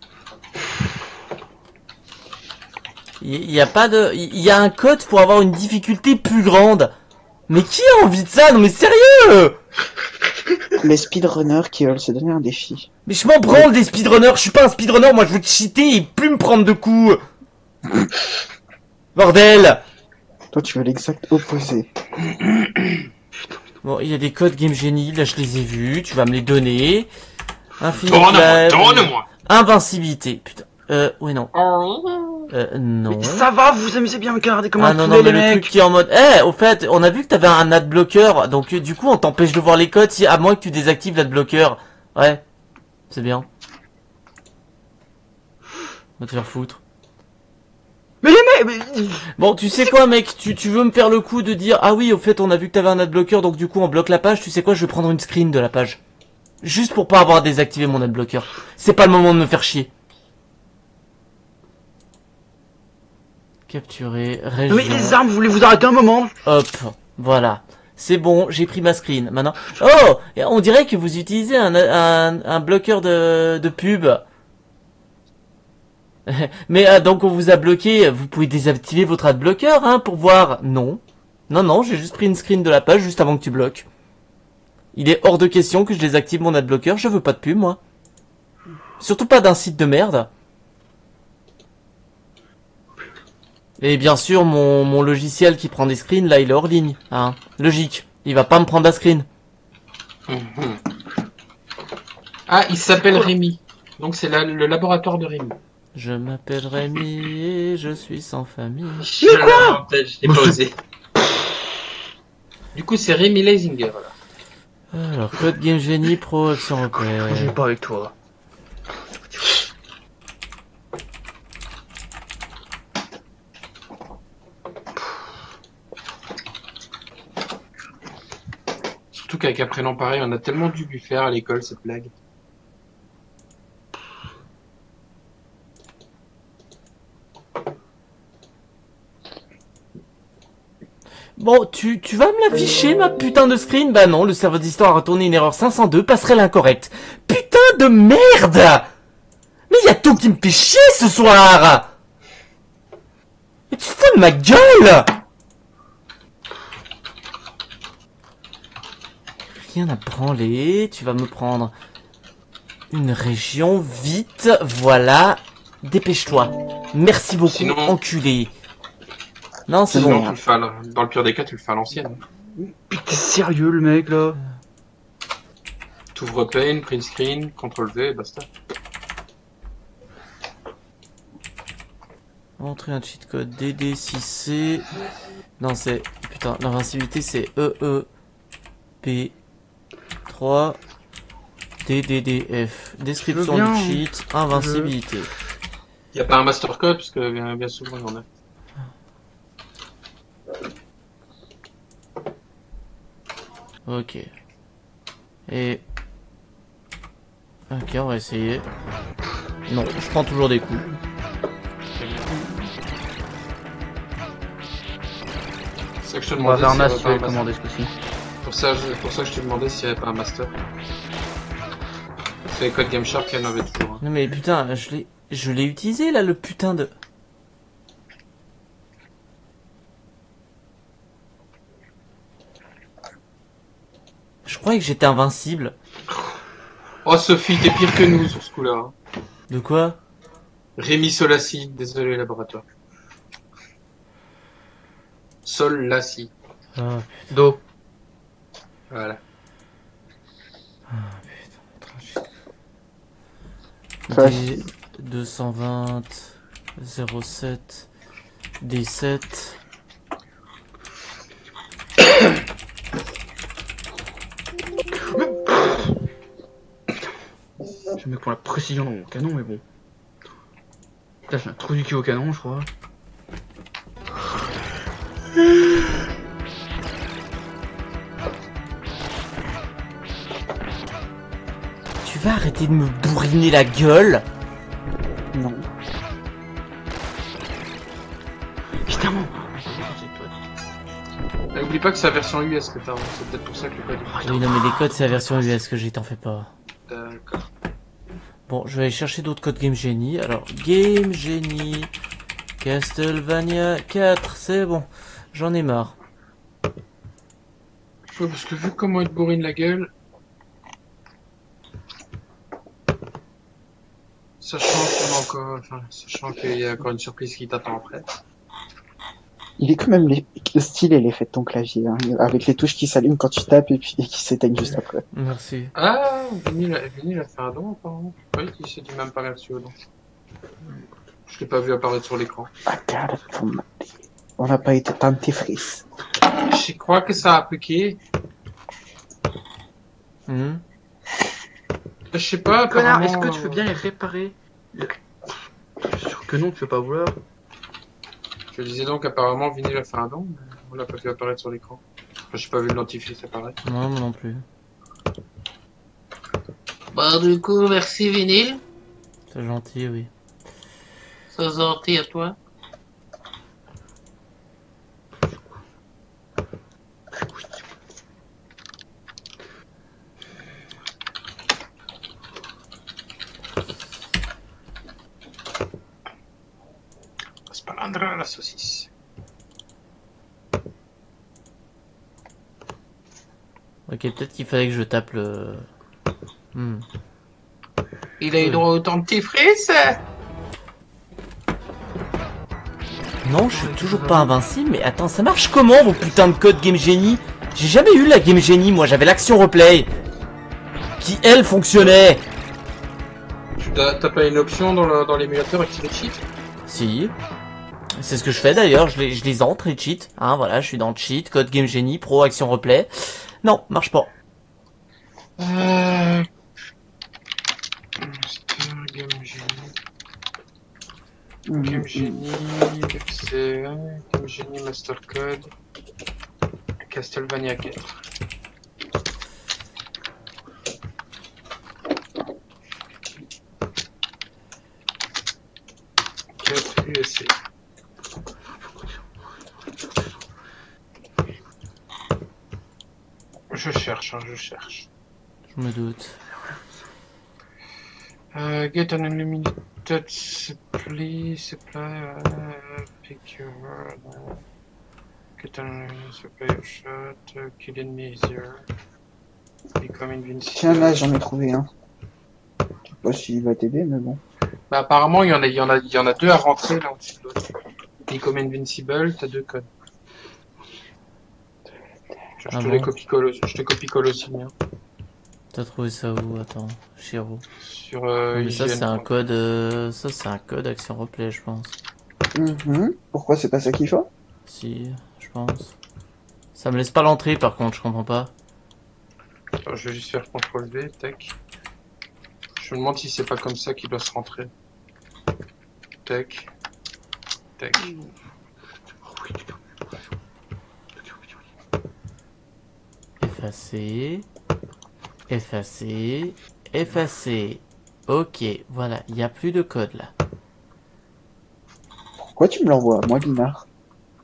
Il y a pas de, il y a un code pour avoir une difficulté plus grande. Mais qui a envie de ça? Non mais sérieux Les speedrunners qui veulent se donner un défi. Mais je m'en branle des speedrunners, je suis pas un speedrunner, moi je veux cheater et plus me prendre de coups. Bordel Toi, tu veux l'exact opposé. Bon, il y a des codes Game Genie, là je les ai vus, tu vas me les donner. Infini Donne-moi, Club, donne-moi Invincibilité, putain. Euh, ouais non. Euh, non. Mais ça va, vous vous amusez bien à me regarder comme Ah un non, non, mais les le mecs. truc qui est en mode, eh, au fait, on a vu que t'avais un adblocker, donc euh, du coup, on t'empêche de voir les codes, si, à moins que tu désactives l'adblocker. Ouais, c'est bien. Va te faire foutre. Mais les mecs, mais... Bon, tu sais quoi, mec, tu, tu veux me faire le coup de dire, ah oui, au fait, on a vu que t'avais un adblocker, donc du coup, on bloque la page, tu sais quoi, je vais prendre une screen de la page. Juste pour pas avoir à désactiver mon adblocker. C'est pas le moment de me faire chier. Capturer, région. mais les armes, vous voulez vous arrêter un moment Hop, voilà. C'est bon, j'ai pris ma screen. Maintenant, oh, on dirait que vous utilisez un, un, un bloqueur de, de pub. Mais ah, donc on vous a bloqué, vous pouvez désactiver votre adblocker, hein, pour voir. Non, non, non, j'ai juste pris une screen de la page juste avant que tu bloques. Il est hors de question que je désactive mon adblocker, je veux pas de pub, moi. Surtout pas d'un site de merde. Et bien sûr, mon, mon logiciel qui prend des screens, là, il est hors ligne. Hein. Logique. Il va pas me prendre la screen. Mhm. Ah, il s'appelle Rémi. Donc c'est la- le laboratoire de Rémi. Je m'appelle Rémi et je suis sans famille. Tête, je l'ai pas osé. Du coup, c'est Rémi Leisinger. Alors, code Game Genie Pro Action Repère. Je vais pas avec toi. Surtout qu'avec un prénom pareil, on a tellement dû lui faire à l'école cette blague. Bon, tu, tu vas me l'afficher, ma putain de screen? Bah non, le serveur d'histoire a retourné une erreur 502, passerelle incorrecte. Putain de merde! Mais y a tout qui me fait chier ce soir! Mais tu te fous de ma gueule Rien à branler, tu vas me prendre une région, vite, voilà. Dépêche-toi. Merci beaucoup, Sinon- enculé. Non, c'est Sinon, bon. tu le fais à la- dans le pire des cas, tu le fais à l'ancienne. T'es sérieux le mec là? T'ouvres Paint, print screen, CTRL V, et basta. Entrer un cheat code DD6C. Non, c'est. Putain, l'invincibilité c'est E EE P3 DDDF. Description bien. du cheat, invincibilité. Y a pas un master code, parce que bien, bien souvent, il y en a. Ok. Et. Ok, on va essayer. Non, je prends toujours des coups. C'est ça que je te On va tu un master. commander ce coup-ci. Pour ça, je, pour ça que je te demandais s'il y avait pas un master. C'est Code Game Shark qui en avait toujours. hein. Non mais putain, je l'ai. Je l'ai utilisé là, le putain de. Je croyais que j'étais invincible. Oh Sophie, t'es pire que nous sur ce coup-là. hein. De quoi? Rémi Solassi, désolé laboratoire. Sol Lassi, Ah, Do. Voilà. Ça, D 220 07 D7 Je me prends la précision dans mon canon, mais bon. Là, j'ai un trou du cul au canon, je crois. Vas arrêter de me bourriner la gueule Non. Évidemment. Et oublie pas que c'est la version US que t'as, c'est peut-être pour ça que le code est Oui non mais les codes c'est la version US que j'ai, t'en fais pas. D'accord. Bon, je vais aller chercher d'autres codes Game Genie. Alors, Game Genie, Castlevania 4, c'est bon. J'en ai marre. Parce que vu comment il te bourrine la gueule. Sachant qu'on a encore, enfin, sachant qu'il y a encore une surprise qui t'attend après. Il est quand même les- stylé l'effet de ton clavier, hein, avec les touches qui s'allument quand tu tapes et puis et qui s'éteignent juste après. Merci. Ah, Vinny, a- fait un don apparemment. Oui, il s'est dit même pas merci au don. Je l'ai pas vu apparaître sur l'écran. Ah, regarde, ton- On n'a pas été dentifrice. Je crois que ça a appliqué. Hmm. Je sais pas, Connard, apparemment, est-ce que tu veux euh, bien les réparer Le- Je suis sûr que non, tu veux pas vouloir. Je disais donc apparemment Vinny a fait un don, on l'a pas vu apparaître sur l'écran. Enfin, j'ai pas vu le dentifrice apparaître. Non, moi non plus. Bah, du coup, merci Vinyle. C'est gentil, oui. C'est gentil à toi. La saucisse. Ok, peut-être qu'il fallait que je tape le... Hmm. Il a eu droit au dentifrice Non, je suis toujours pas invincible, mais attends, ça marche comment vos putains de codes Game Genie? J'ai jamais eu la Game Genie, moi j'avais l'action replay Qui elle fonctionnait? Tu T'as pas une option dans l'émulateur activer cheat Si. C'est ce que je fais d'ailleurs, je les, je les entre les cheats. Hein, voilà, je suis dans cheat, code Game Genie, pro, action replay. Non, marche pas. Euh... Game Genie. Game Genie, c'est Game Genie Master Code. Castlevania 4. Je cherche, hein, je cherche. Je me doute. Uh, get an unlimited supply, supply, uh, pick your word, uh, get an unlimited supply of shot, uh, kill enemy easier, become invincible. Tiens, là, j'en ai trouvé un. Je sais pas s'il va t'aider, mais bon. Bah, apparemment, il y en a, il y en a, il y en a deux à rentrer, là, au-dessus de l'autre. Become invincible, t'as deux codes. Je, je Ah te bon les copie-colle, aussi- je te copie-colle aussi, hein, T'as trouvé ça où Attends, Chiro. sur, euh, Mais ça c'est un code, euh, ça c'est un code action replay, je pense. Mhm. Pourquoi c'est pas ça qu'il faut? Si, je pense. Ça me laisse pas l'entrée par contre, je comprends pas. Attends, je vais juste faire CTRL V, tac. Je me demande si c'est pas comme ça qu'il doit se rentrer. Tac. Tac. Effacer. Effacer. Effacer. Ok, voilà, il n'y a plus de code là. Pourquoi tu me l'envoies, moi, Guinard?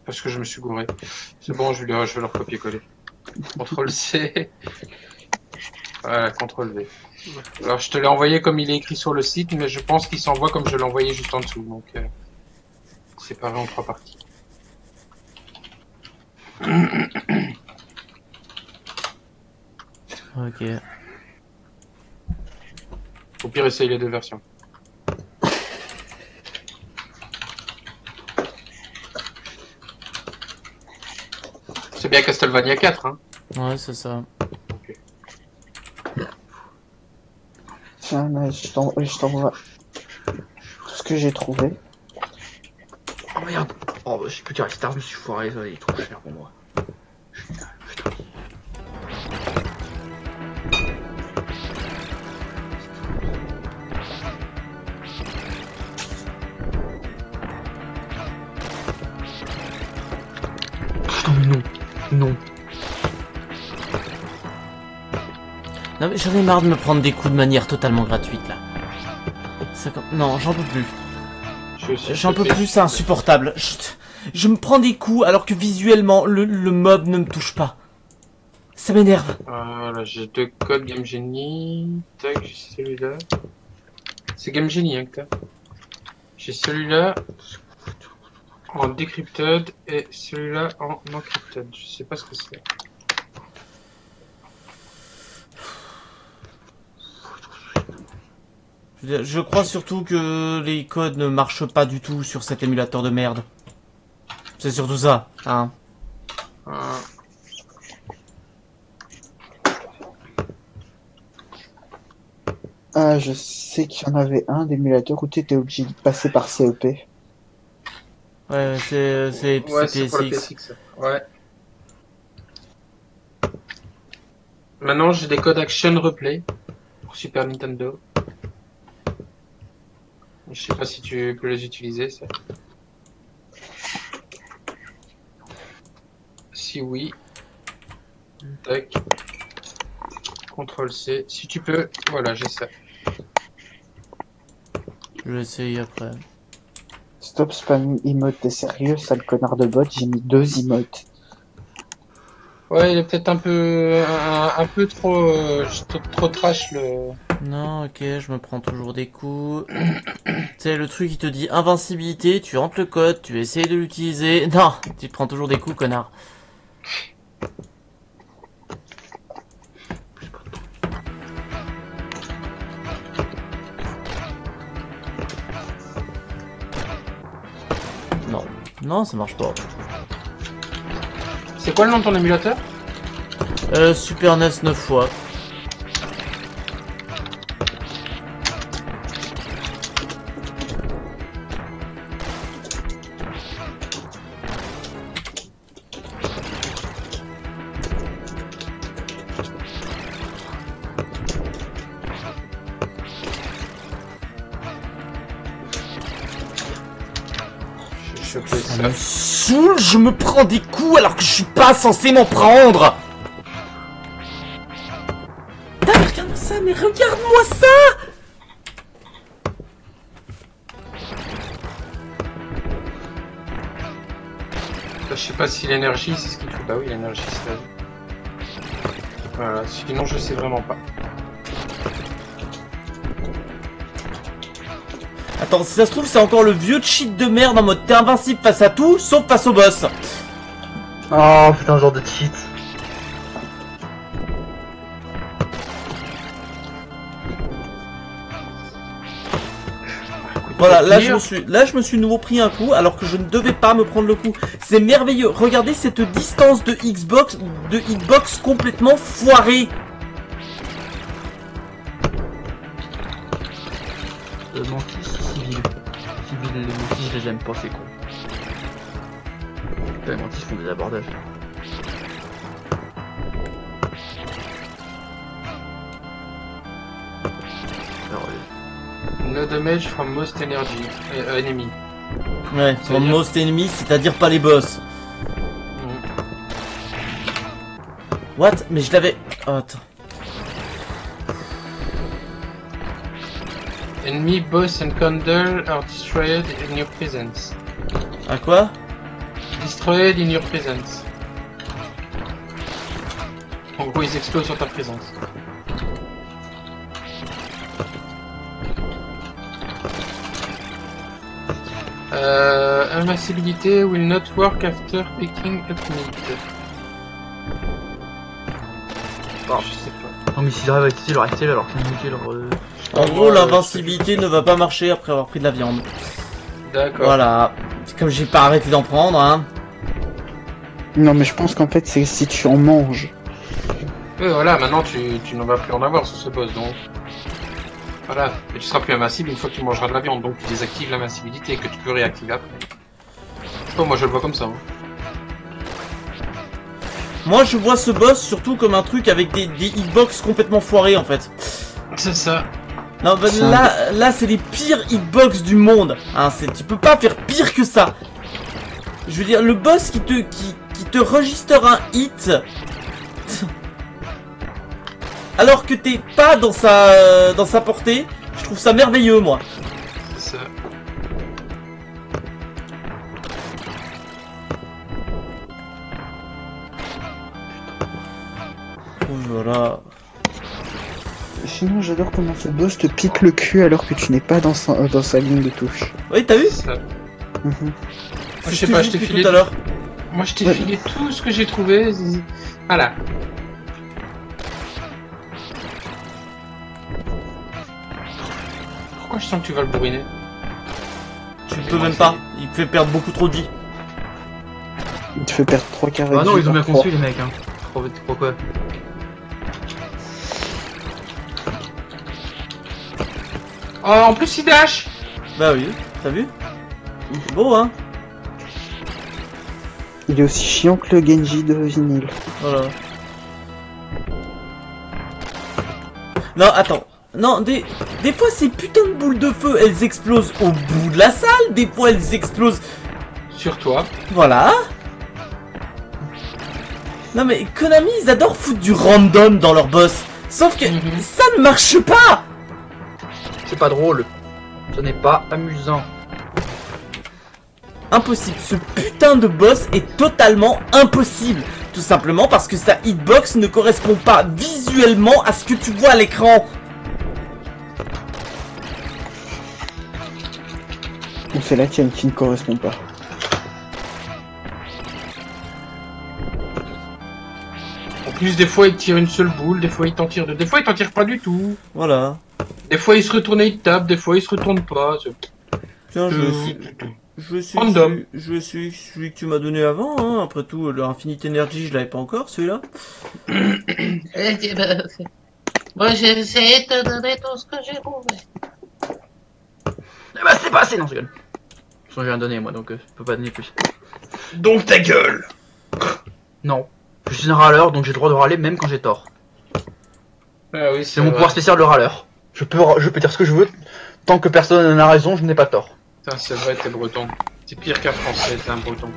Parce que je me suis gouré. C'est bon, je vais, leur- je vais leur copier-coller. CTRL C. Voilà, CTRL V. Alors je te l'ai envoyé comme il est écrit sur le site, mais je pense qu'il s'envoie comme je l'ai envoyé juste en dessous. Donc euh, séparé en trois parties. Ok. Au pire, essaye les deux versions. C'est bien Castlevania 4, hein Ouais, c'est ça. Tiens, là, je t'en- je t'envoie tout ce que j'ai trouvé. Oh merde Oh, bah, j'ai petit restart, je me suis foiré, ça, il est trop cher pour moi. Mais non, non. Non mais j'en ai marre de me prendre des coups de manière totalement gratuite là. Non, j'en peux plus. J'en peux plus, c'est insupportable. Je... je me prends des coups alors que visuellement le, le mob ne me touche pas. Ça m'énerve. Voilà, j'ai deux codes Game Genie. Tac, j'ai celui-là. C'est Game Genie, hein, que t'as. J'ai celui-là en decrypted et celui-là en encrypted. Je sais pas ce que c'est. Je, crois surtout que les codes ne marchent pas du tout sur cet émulateur de merde. C'est surtout ça, hein. Euh, Ah, je sais qu'il y en avait un d'émulateur où tu étais obligé de passer par CEP. Ouais, c'est c'est Ouais, c'est c'est PSX. PSX. Ouais. Maintenant, j'ai des codes Action Replay pour Super Nintendo. Je sais pas si tu peux les utiliser, ça. Si oui. Tac. CTRL C. Si tu peux, voilà, j'ai ça. Je vais essayer après. Stop spamming emote, t'es sérieux, sale connard de bot, j'ai mis deux emotes. Ouais, il est peut-être un peu, un, un peu trop, euh, trop, trop trash le. Non, ok, je me prends toujours des coups. tu sais, le truc, il te dit invincibilité, tu rentres le code, tu essayes de l'utiliser. Non, tu te prends toujours des coups, connard. Non, ça marche pas. C'est quoi le nom de ton émulateur? Euh, Super NES 9 fois. Prends des coups alors que je suis pas censé m'en prendre Putain, mais regarde ça, mais regarde-moi ça Je sais pas si l'énergie c'est ce qu'il faut. Bah oui, l'énergie c'est la vie. Voilà, sinon je sais vraiment pas. Attends, si ça se trouve, c'est encore le vieux cheat de merde en mode t'es invincible face à tout, sauf face au boss. Oh putain, genre de cheat. Voilà, là je me suis, là je me suis nouveau pris un coup alors que je ne devais pas me prendre le coup. C'est merveilleux. Regardez cette distance de Xbox, de Xbox complètement foirée. Euh, mantis civil. Civil, les mantis, je les aime pas, c'est con. Les mantis font des abordages. No damage from most energy. Euh, enemy. Ouais, dire- most enemy, c'est-à-dire pas les boss. Mm. What? Mais je l'avais. Oh, attends. Enemy boss and condor are destroyed in your presence. À quoi? Destroyed in your presence. En gros, ils explosent sur ta présence. Euh, invincibilité will not work after picking up meat. Ah. Je sais pas. Non, mais s'ils arrivent à utiliser leur actel alors qu'ils niquer leur. En gros, l'invincibilité ne va pas marcher après avoir pris de la viande. D'accord. Voilà. C'est Comme j'ai pas arrêté d'en prendre, hein. Non, mais je pense qu'en fait, c'est si tu en manges. Voilà, maintenant tu, tu n'en vas plus en avoir sur ce boss, donc. Voilà, et tu seras plus invincible une fois que tu mangeras de la viande, donc tu désactives l'invincibilité que tu peux réactiver après. Je sais pas, moi je le vois comme ça. hein. Moi, je vois ce boss surtout comme un truc avec des, des hitbox complètement foirés en fait. C'est ça. Non, bah, là, là, c'est les pires hitbox du monde. Hein, c'est, tu peux pas faire pire que ça. Je veux dire, le boss qui te, qui, qui te registre un hit. Alors que t'es pas dans sa, dans sa portée, je trouve ça merveilleux, moi. C'est ça. Oh, voilà. Sinon, j'adore comment ce boss te pique le cul alors que tu n'es pas dans sa, dans sa ligne de touche. Oui, t'as vu. Mhm. Je sais pas, je t'ai filé tout à l'heure. Moi je t'ai Ouais. filé tout ce que j'ai trouvé. Voilà. Pourquoi je sens que tu vas le bourriner Tu peux même pas. Il te fait perdre beaucoup trop de vie. Il te fait perdre 3 quarts Ah non, ils ont bien conçu les mecs, hein. Trop vite, pourquoi Oh, en plus il dash Bah oui, t'as vu Beau, hein Il est aussi chiant que le Genji de vinyle. Voilà. Non, attends. Non, des, des fois ces putains de boules de feu, elles explosent au bout de la salle. Des fois elles explosent. Sur toi. Voilà. Non mais Konami, ils adorent foutre du random dans leur boss. Sauf que Mhm. ça ne marche pas. C'est pas drôle. Ce n'est pas amusant. Impossible. Ce putain de boss est totalement impossible. Tout simplement parce que sa hitbox ne correspond pas visuellement à ce que tu vois à l'écran. Ou c'est la tienne qui ne correspond pas. En plus, des fois il tire une seule boule, des fois il t'en tire deux, des fois il t'en tire pas du tout. Voilà. Des fois il se retourne et il tape, des fois il se retourne pas. Tiens, je... Euh, Je celui- je vais celui, celui que tu m'as donné avant, hein. Après tout, le Infinite Energy, je l'avais pas encore, celui-là. Ben, Moi, j'ai essayé de te donner tout ce que j'ai trouvé. Eh bah, c'est pas assez, non, je façon, j'ai rien donné, moi, donc euh, je peux pas donner plus. Donc ta gueule Non. Je suis un râleur, donc j'ai le droit de râler même quand j'ai tort. Ah oui, C'est mon pouvoir spécial de râleur. Je peux, je peux dire ce que je veux. Tant que personne n'a raison, je n'ai pas tort. Putain, c'est vrai, t'es breton. T'es pire qu'un français, t'es un breton.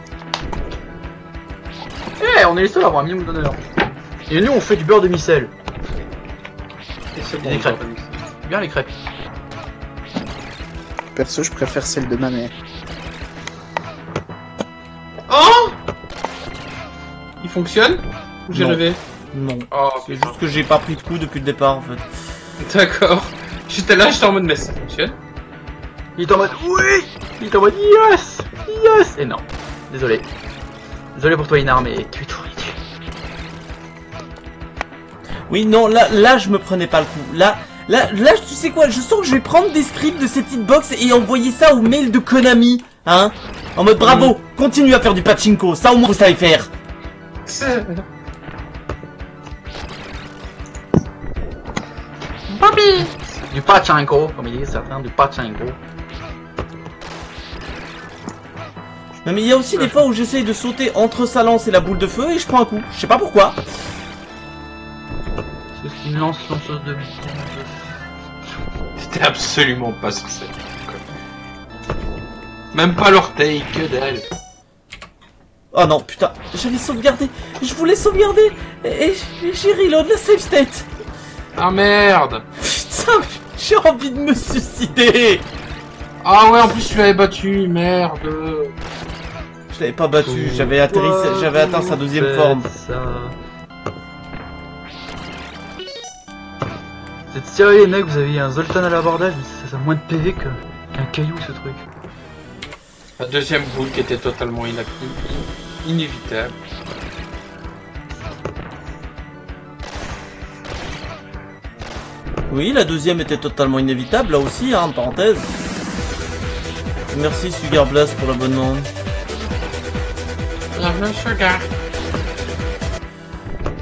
Eh, on est les seuls à avoir un minimum d'honneur. Et nous, on fait du beurre de micelle. Et c'est des crêpes. Bien les crêpes. Perso, je préfère celle de ma mère. Oh Il fonctionne Ou j'ai levé Non. Oh, C'est juste que j'ai pas pris de coup depuis le départ, en fait. D'accord. J'étais là, j'étais en mode, mais ça fonctionne. Il est en mode oui Il est en mode yes Yes Et non. Désolé. Désolé pour toi, Inar, mais tu es trop ridicule. Oui, non, là, là, je me prenais pas le coup. Là, là, là, tu sais quoi, je sens que je vais prendre des scripts de cette hitbox et envoyer ça au mail de Konami, hein? En mode bravo, continue à faire du pachinko, ça au moins vous savez faire. Du pachinko, comme ils disent certains, du pachinko. Non mais il y a aussi des fois où j'essaye de sauter entre sa lance et la boule de feu et je prends un coup. Je sais pas pourquoi. C'est une lance lanceuse de C'était absolument pas sur cette Même pas l'orteil, que dalle. Oh non, putain, j'avais sauvegardé. Je voulais sauvegarder et, et j'ai reload la save state. Ah merde Putain, j'ai envie de me suicider. Ah ouais, en plus tu l'avais battu, merde Je l'avais pas battu, j'avais atterri, j'avais atteint sa deuxième forme. Vous êtes sérieux les mecs, vous avez un Zoltan à l'abordage, mais ça, a moins de PV que- qu'un caillou ce truc. La deuxième boule qui était totalement inévitable. Oui, la deuxième était totalement inévitable, là aussi, hein, parenthèse. Merci Sugar Blast pour l'abonnement. Bienvenue, Sugar.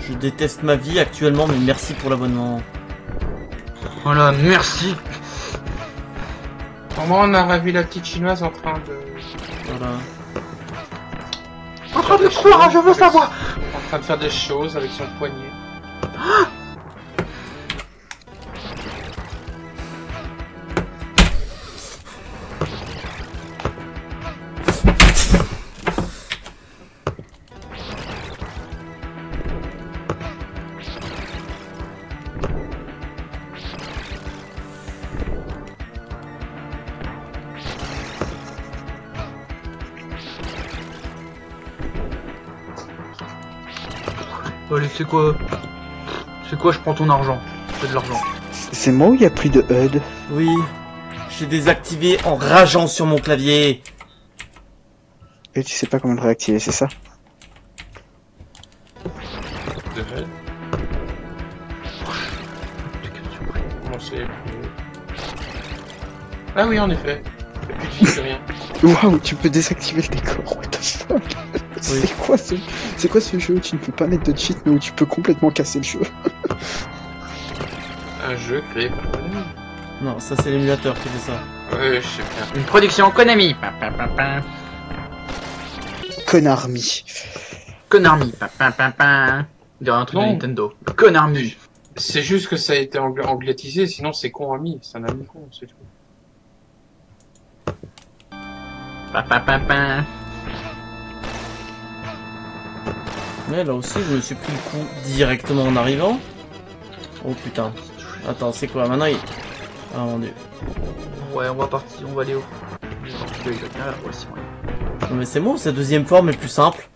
Je déteste ma vie actuellement, mais merci pour l'abonnement. Voilà, merci. Au moins on a revu la petite chinoise en train de... Voilà. En train de croire, je veux savoir. En train de faire des choses avec son poignet. Quoi C'est quoi, je prends ton argent. C'est de l'argent. C'est moi où il y a plus de HUD Oui, j'ai désactivé en rageant sur mon clavier. Et tu sais pas comment le réactiver, c'est ça De Ah oui, en effet. Y a plus de vie, plus rien. Waouh, tu peux désactiver le décor, what the fuck C'est quoi ce... C'est quoi ce jeu où tu ne peux pas mettre de cheat mais où tu peux complètement casser le jeu Un jeu créé par Konami. Non, ça c'est l'émulateur qui fait ça. Ouais, je sais bien. Une production Konami. Konami. Konami. Un truc de Non. Nintendo. Konami. C'est juste que ça a été angl- anglétisé, sinon c'est con ami. C'est un ami con, c'est tout. Pam, pam, pam, pam. Ouais, là aussi, je me suis pris le coup directement en arrivant. Oh putain. Attends, c'est quoi? Maintenant, il... Ah mon dieu. Ouais, on va partir, on va aller où c'est. Non, mais c'est moi ou sa deuxième forme est plus simple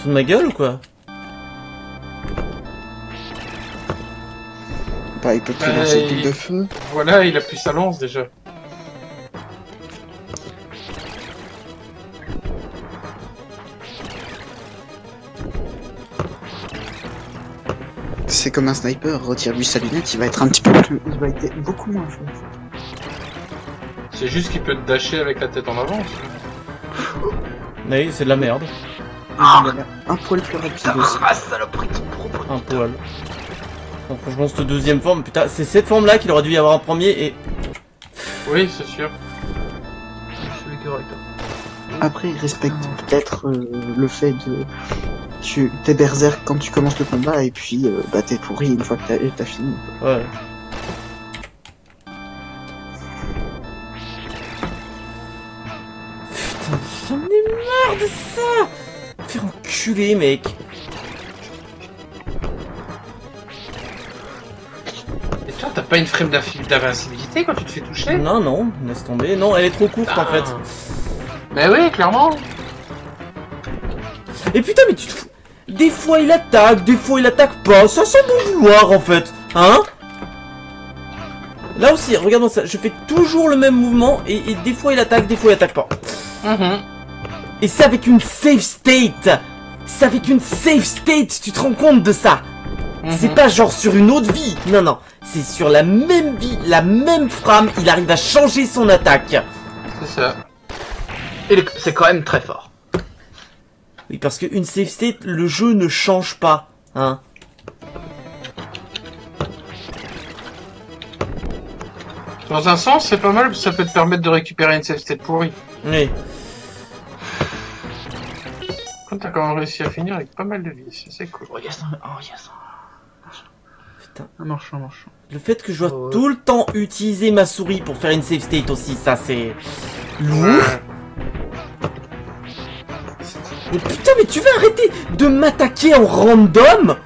Sous de ma gueule ou quoi? Bah, il peut te Bah, lancer il- boule de feu. Voilà, il a plus sa lance déjà. C'est comme un sniper, retire lui sa lunette, il va être un petit peu plus... Il va être beaucoup moins fort. C'est juste qu'il peut te dasher avec la tête en avant. aussi. Oui, c'est de la merde. Ah, Un poil plus rapide aussi. Un poil. Donc, franchement, cette deuxième forme, putain, c'est cette forme-là qu'il aurait dû y avoir en premier et. Oui, c'est sûr. Je suis toi. Après, il respecte peut-être euh, le fait de. Tu t'es berserk quand tu commences le combat et puis euh, bah t'es pourri une fois que t'as t'as fini. Ouais. Putain, j'en ai marre de ça Faire enculer, mec Et toi, t'as pas une frame d'invincibilité quand tu te fais toucher? Non, non, laisse tomber. Non, elle est trop courte, en fait. Mais oui, clairement. Et putain, mais tu te fous... Des fois, il attaque, des fois, il attaque pas. Ça sent bon vouloir, en fait. Hein? Là aussi, regarde-moi ça. Je fais toujours le même mouvement et, et des fois, il attaque, des fois, il attaque pas. Mhm. Et c'est avec une safe state C'est avec une safe state, tu te rends compte de ça? C'est Mhm. pas genre sur une autre vie Non, non, c'est sur la même vie, la même frame, il arrive à changer son attaque C'est ça. Et le- c'est quand même très fort. Oui, parce qu'une safe state, le jeu ne change pas, hein Dans un sens, c'est pas mal, parce que ça peut te permettre de récupérer une save state pourrie. Oui. Quand t'as quand même réussi à finir avec pas mal de vie, c'est cool. Oh yes, oh yes. Putain. Un marchand, un marchand. Le fait que je dois Oh, tout le temps utiliser ma souris pour faire une safe state aussi, ça c'est... Lourd Mais putain, mais tu vas arrêter de m'attaquer en random?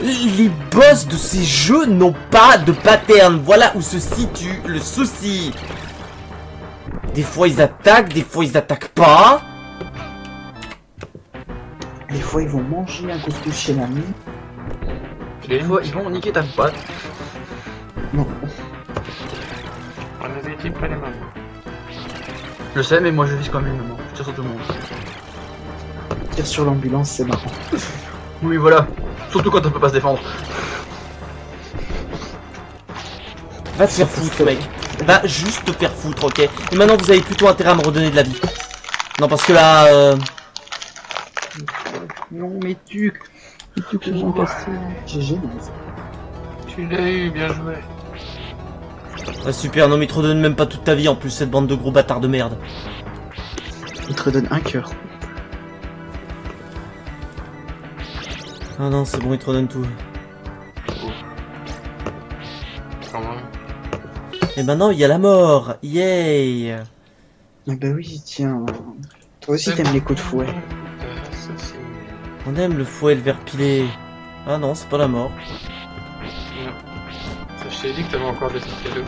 Les boss de ces jeux n'ont pas de pattern. Voilà où se situe le souci. Des fois ils attaquent, des fois ils attaquent pas. Des fois ils vont manger un couscous chez l'ami. Des fois, ils vont niquer ta boîte. Non. On a des équipes pas les mêmes. Je sais, mais moi je vise quand même, maman. Je tire sur tout le monde. Tire sur l'ambulance, c'est marrant. Oui, voilà. Surtout quand on peut pas se défendre. Va te faire foutre, mec. Va juste te faire foutre, ok? Et maintenant vous avez plutôt intérêt à me redonner de la vie. Non, parce que là... Euh... Non, mais tu. Tu que j'en. GG. Tu l'as eu, bien joué. Ah, super, non mais il te redonne même pas toute ta vie en plus, cette bande de gros bâtards de merde. Il te redonne un cœur. Ah non, c'est bon, il te redonne tout. Et maintenant, il y a la mort Yay Ah bah oui, tiens. Toi aussi t'aimes les coups de fouet. On aime le fouet et le verre pilé. Ah non, c'est pas la mort. Non. Ça, je t'ai dit que t'avais encore des trucs cadeaux.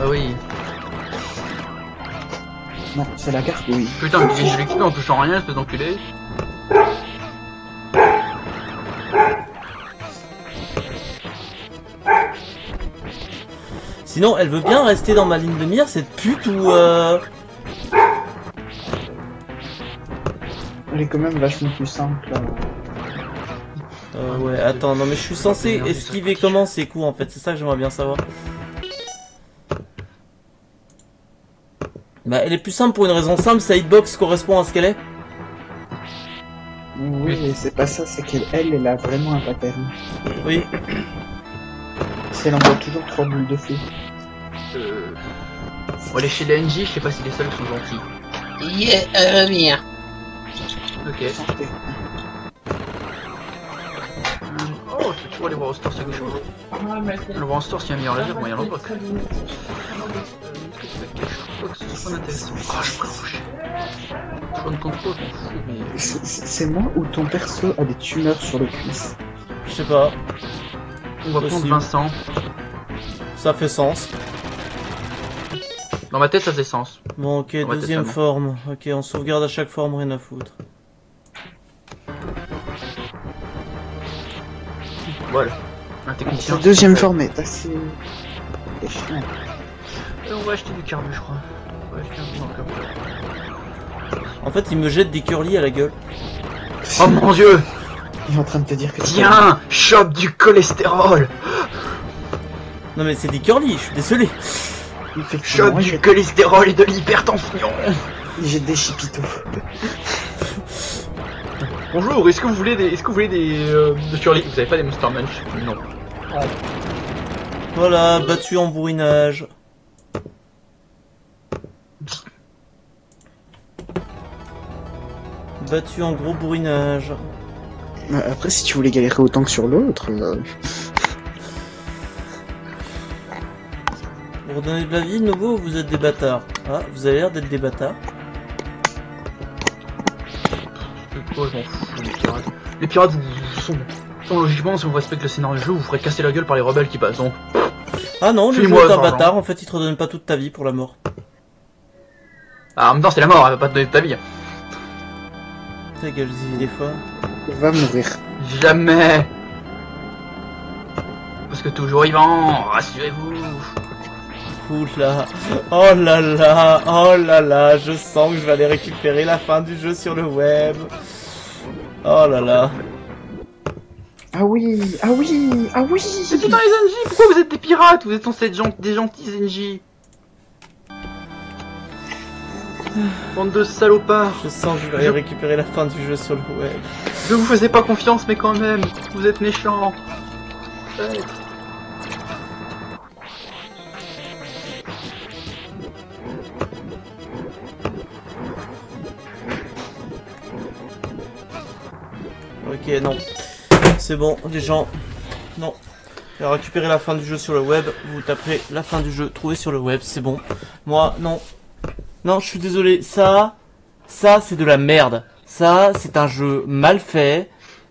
Ah oui. Non, c'est la gargouille. Putain, mais je l'ai quitté en touchant rien, espèce d'enculé. Sinon, elle veut bien rester dans ma ligne de mire, cette pute, ou euh... Elle est quand même vachement plus simple. euh. euh, ouais, attends, non mais je suis censé esquiver comment ces coups en fait, c'est ça que j'aimerais bien savoir. Bah, elle est plus simple pour une raison simple, sa hitbox correspond à ce qu'elle est. Oui, et c'est pas ça, c'est qu'elle, elle, elle a vraiment un pattern. Oui. Si elle envoie toujours trois boules de feu. Euh... Bon, les chez les NJ, je sais pas si les seuls sont gentils. Yeah, elle revient. Ok. Santé. Oh, tu vois, aller voir au store, c'est quelque chose. Le voir en store, s'il y a un meilleur laser, moyen l'envoie. C'est. Oh, c'est moi ou ton perso a des tumeurs sur le cuisse? Je sais pas, On va prendre. Vincent. ça fait sens. Dans ma tête, ça faisait sens. Bon, ok, deuxième forme. Ok, on sauvegarde à chaque forme, rien à foutre. Voilà. Un technicien. Deuxième forme est assez... Euh, on va acheter du carbu, je crois. On va acheter un peu. En fait, il me jette des curly à la gueule. Oh mon dieu Il est en train de te dire que... Tiens Chope du cholestérol Non mais c'est des curly, je suis désolé. Choc du cholestérol et de l'hypertension. j'ai des chipitos. Bonjour, est-ce que vous voulez des, est-ce que vous voulez des, euh, de surlis Vous avez pas des Monster Munch? Non. Voilà, battu en bourrinage. Battu en gros bourrinage. Euh, Après, si tu voulais galérer autant que sur l'autre, euh, Vous redonnez de la vie de nouveau ou vous êtes des bâtards Ah, vous avez l'air d'être des bâtards. Oh, je m'en fous, les pirates. Les pirates, vous, vous sont, sont logiquement, si vous respectez le scénario du jeu, vous ferez casser la gueule par les rebelles qui passent. Donc, Ah non, le jeu est un bâtard, en fait il te redonne pas toute ta vie pour la mort. ah, en même temps, c'est la mort, elle va pas te donner ta vie. Ta gueule, Zivi, des fois. Il va mourir. Jamais. Parce que toujours vivant, rassurez-vous. Oula, oh là là, oh là là, je sens que je vais aller récupérer la fin du jeu sur le web. Oh là là. Ah oui, ah oui, ah oui. C'est tout dans les NJ, pourquoi vous êtes des pirates? Vous êtes censés être gent- des gentils NJ. Bande de salopards. Je sens que je vais aller récupérer la fin du jeu sur le web. Je vous faisais pas confiance, mais quand même, vous êtes méchants. Ouais. Ok, non. C'est bon, les gens. Non. Pour récupérer la fin du jeu sur le web, vous taperez la fin du jeu trouvé sur le web, c'est bon. Moi, non. Non, je suis désolé. Ça, ça, c'est de la merde. Ça, c'est un jeu mal fait.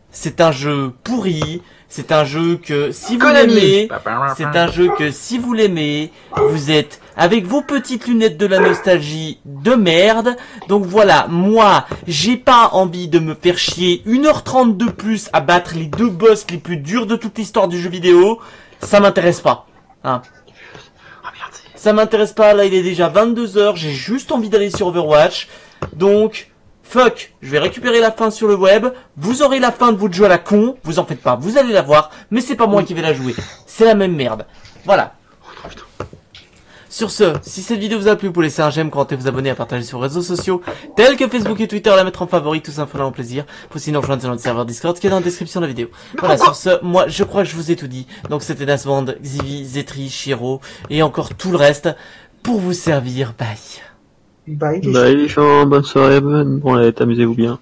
C'est un jeu pourri. C'est un jeu que, si vous l'aimez, c'est un jeu que si vous l'aimez, vous êtes avec vos petites lunettes de la nostalgie de merde. Donc voilà, moi, j'ai pas envie de me faire chier 1h30 de plus à battre les deux boss les plus durs de toute l'histoire du jeu vidéo. Ça m'intéresse pas. Hein. Ça m'intéresse pas, là il est déjà 22h, j'ai juste envie d'aller sur Overwatch. Donc, fuck, je vais récupérer la fin sur le web, vous aurez la fin de votre jeu à la con, vous en faites pas, vous allez la voir, mais c'est pas moi qui vais la jouer. C'est la même merde. Voilà. Sur ce, si cette vidéo vous a plu, vous pouvez laisser un j'aime, commenter, vous abonner, à partager sur les réseaux sociaux, tels que Facebook et Twitter, la mettre en favori, tout simplement en plaisir. Faut sinon rejoindre sur notre serveur Discord qui est dans la description de la vidéo. Voilà, sur ce, moi, je crois que je vous ai tout dit. Donc c'était Nasband, Xivi, Zetri, Shiro, et encore tout le reste, pour vous servir. Bye. Bye, les les gens, bonne soirée, bonne... bon allez, amusez-vous bien.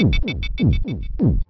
Mm-hmm.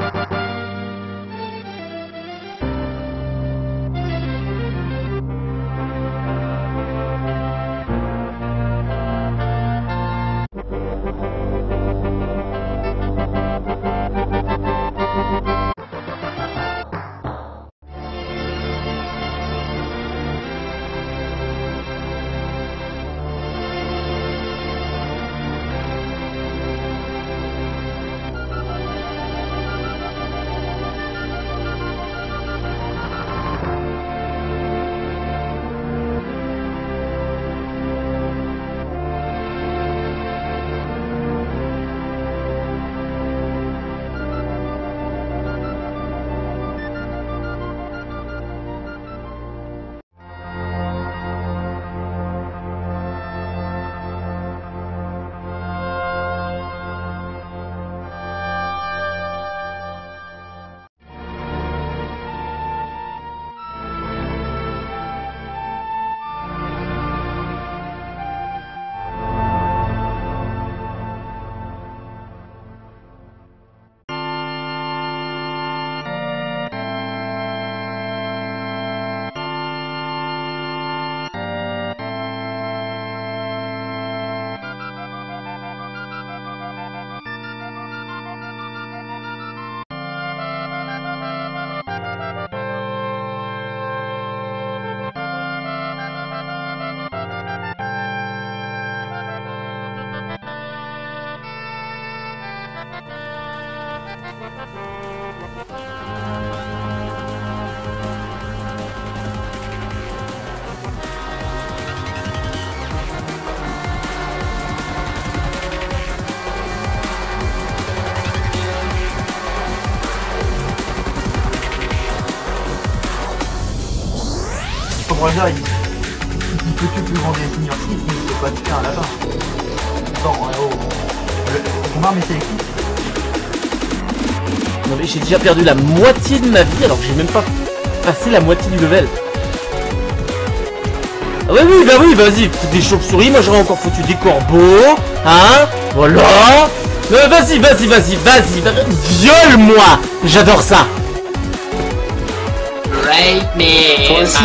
il peut tuer plus grand des seniors 6, mais il peut pas tuer un lapin. Attends, ouais, oh. Le- Ton arme est sélective. Non mais j'ai déjà perdu la moitié de ma vie alors que j'ai même pas passé la moitié du level. Ah ouais oui bah oui vas-y fous des chauves-souris, moi j'aurais encore foutu des corbeaux, hein Voilà Euh, Vas-y vas-y vas-y vas-y vas- viole-moi J'adore ça Rape me. Toi aussi,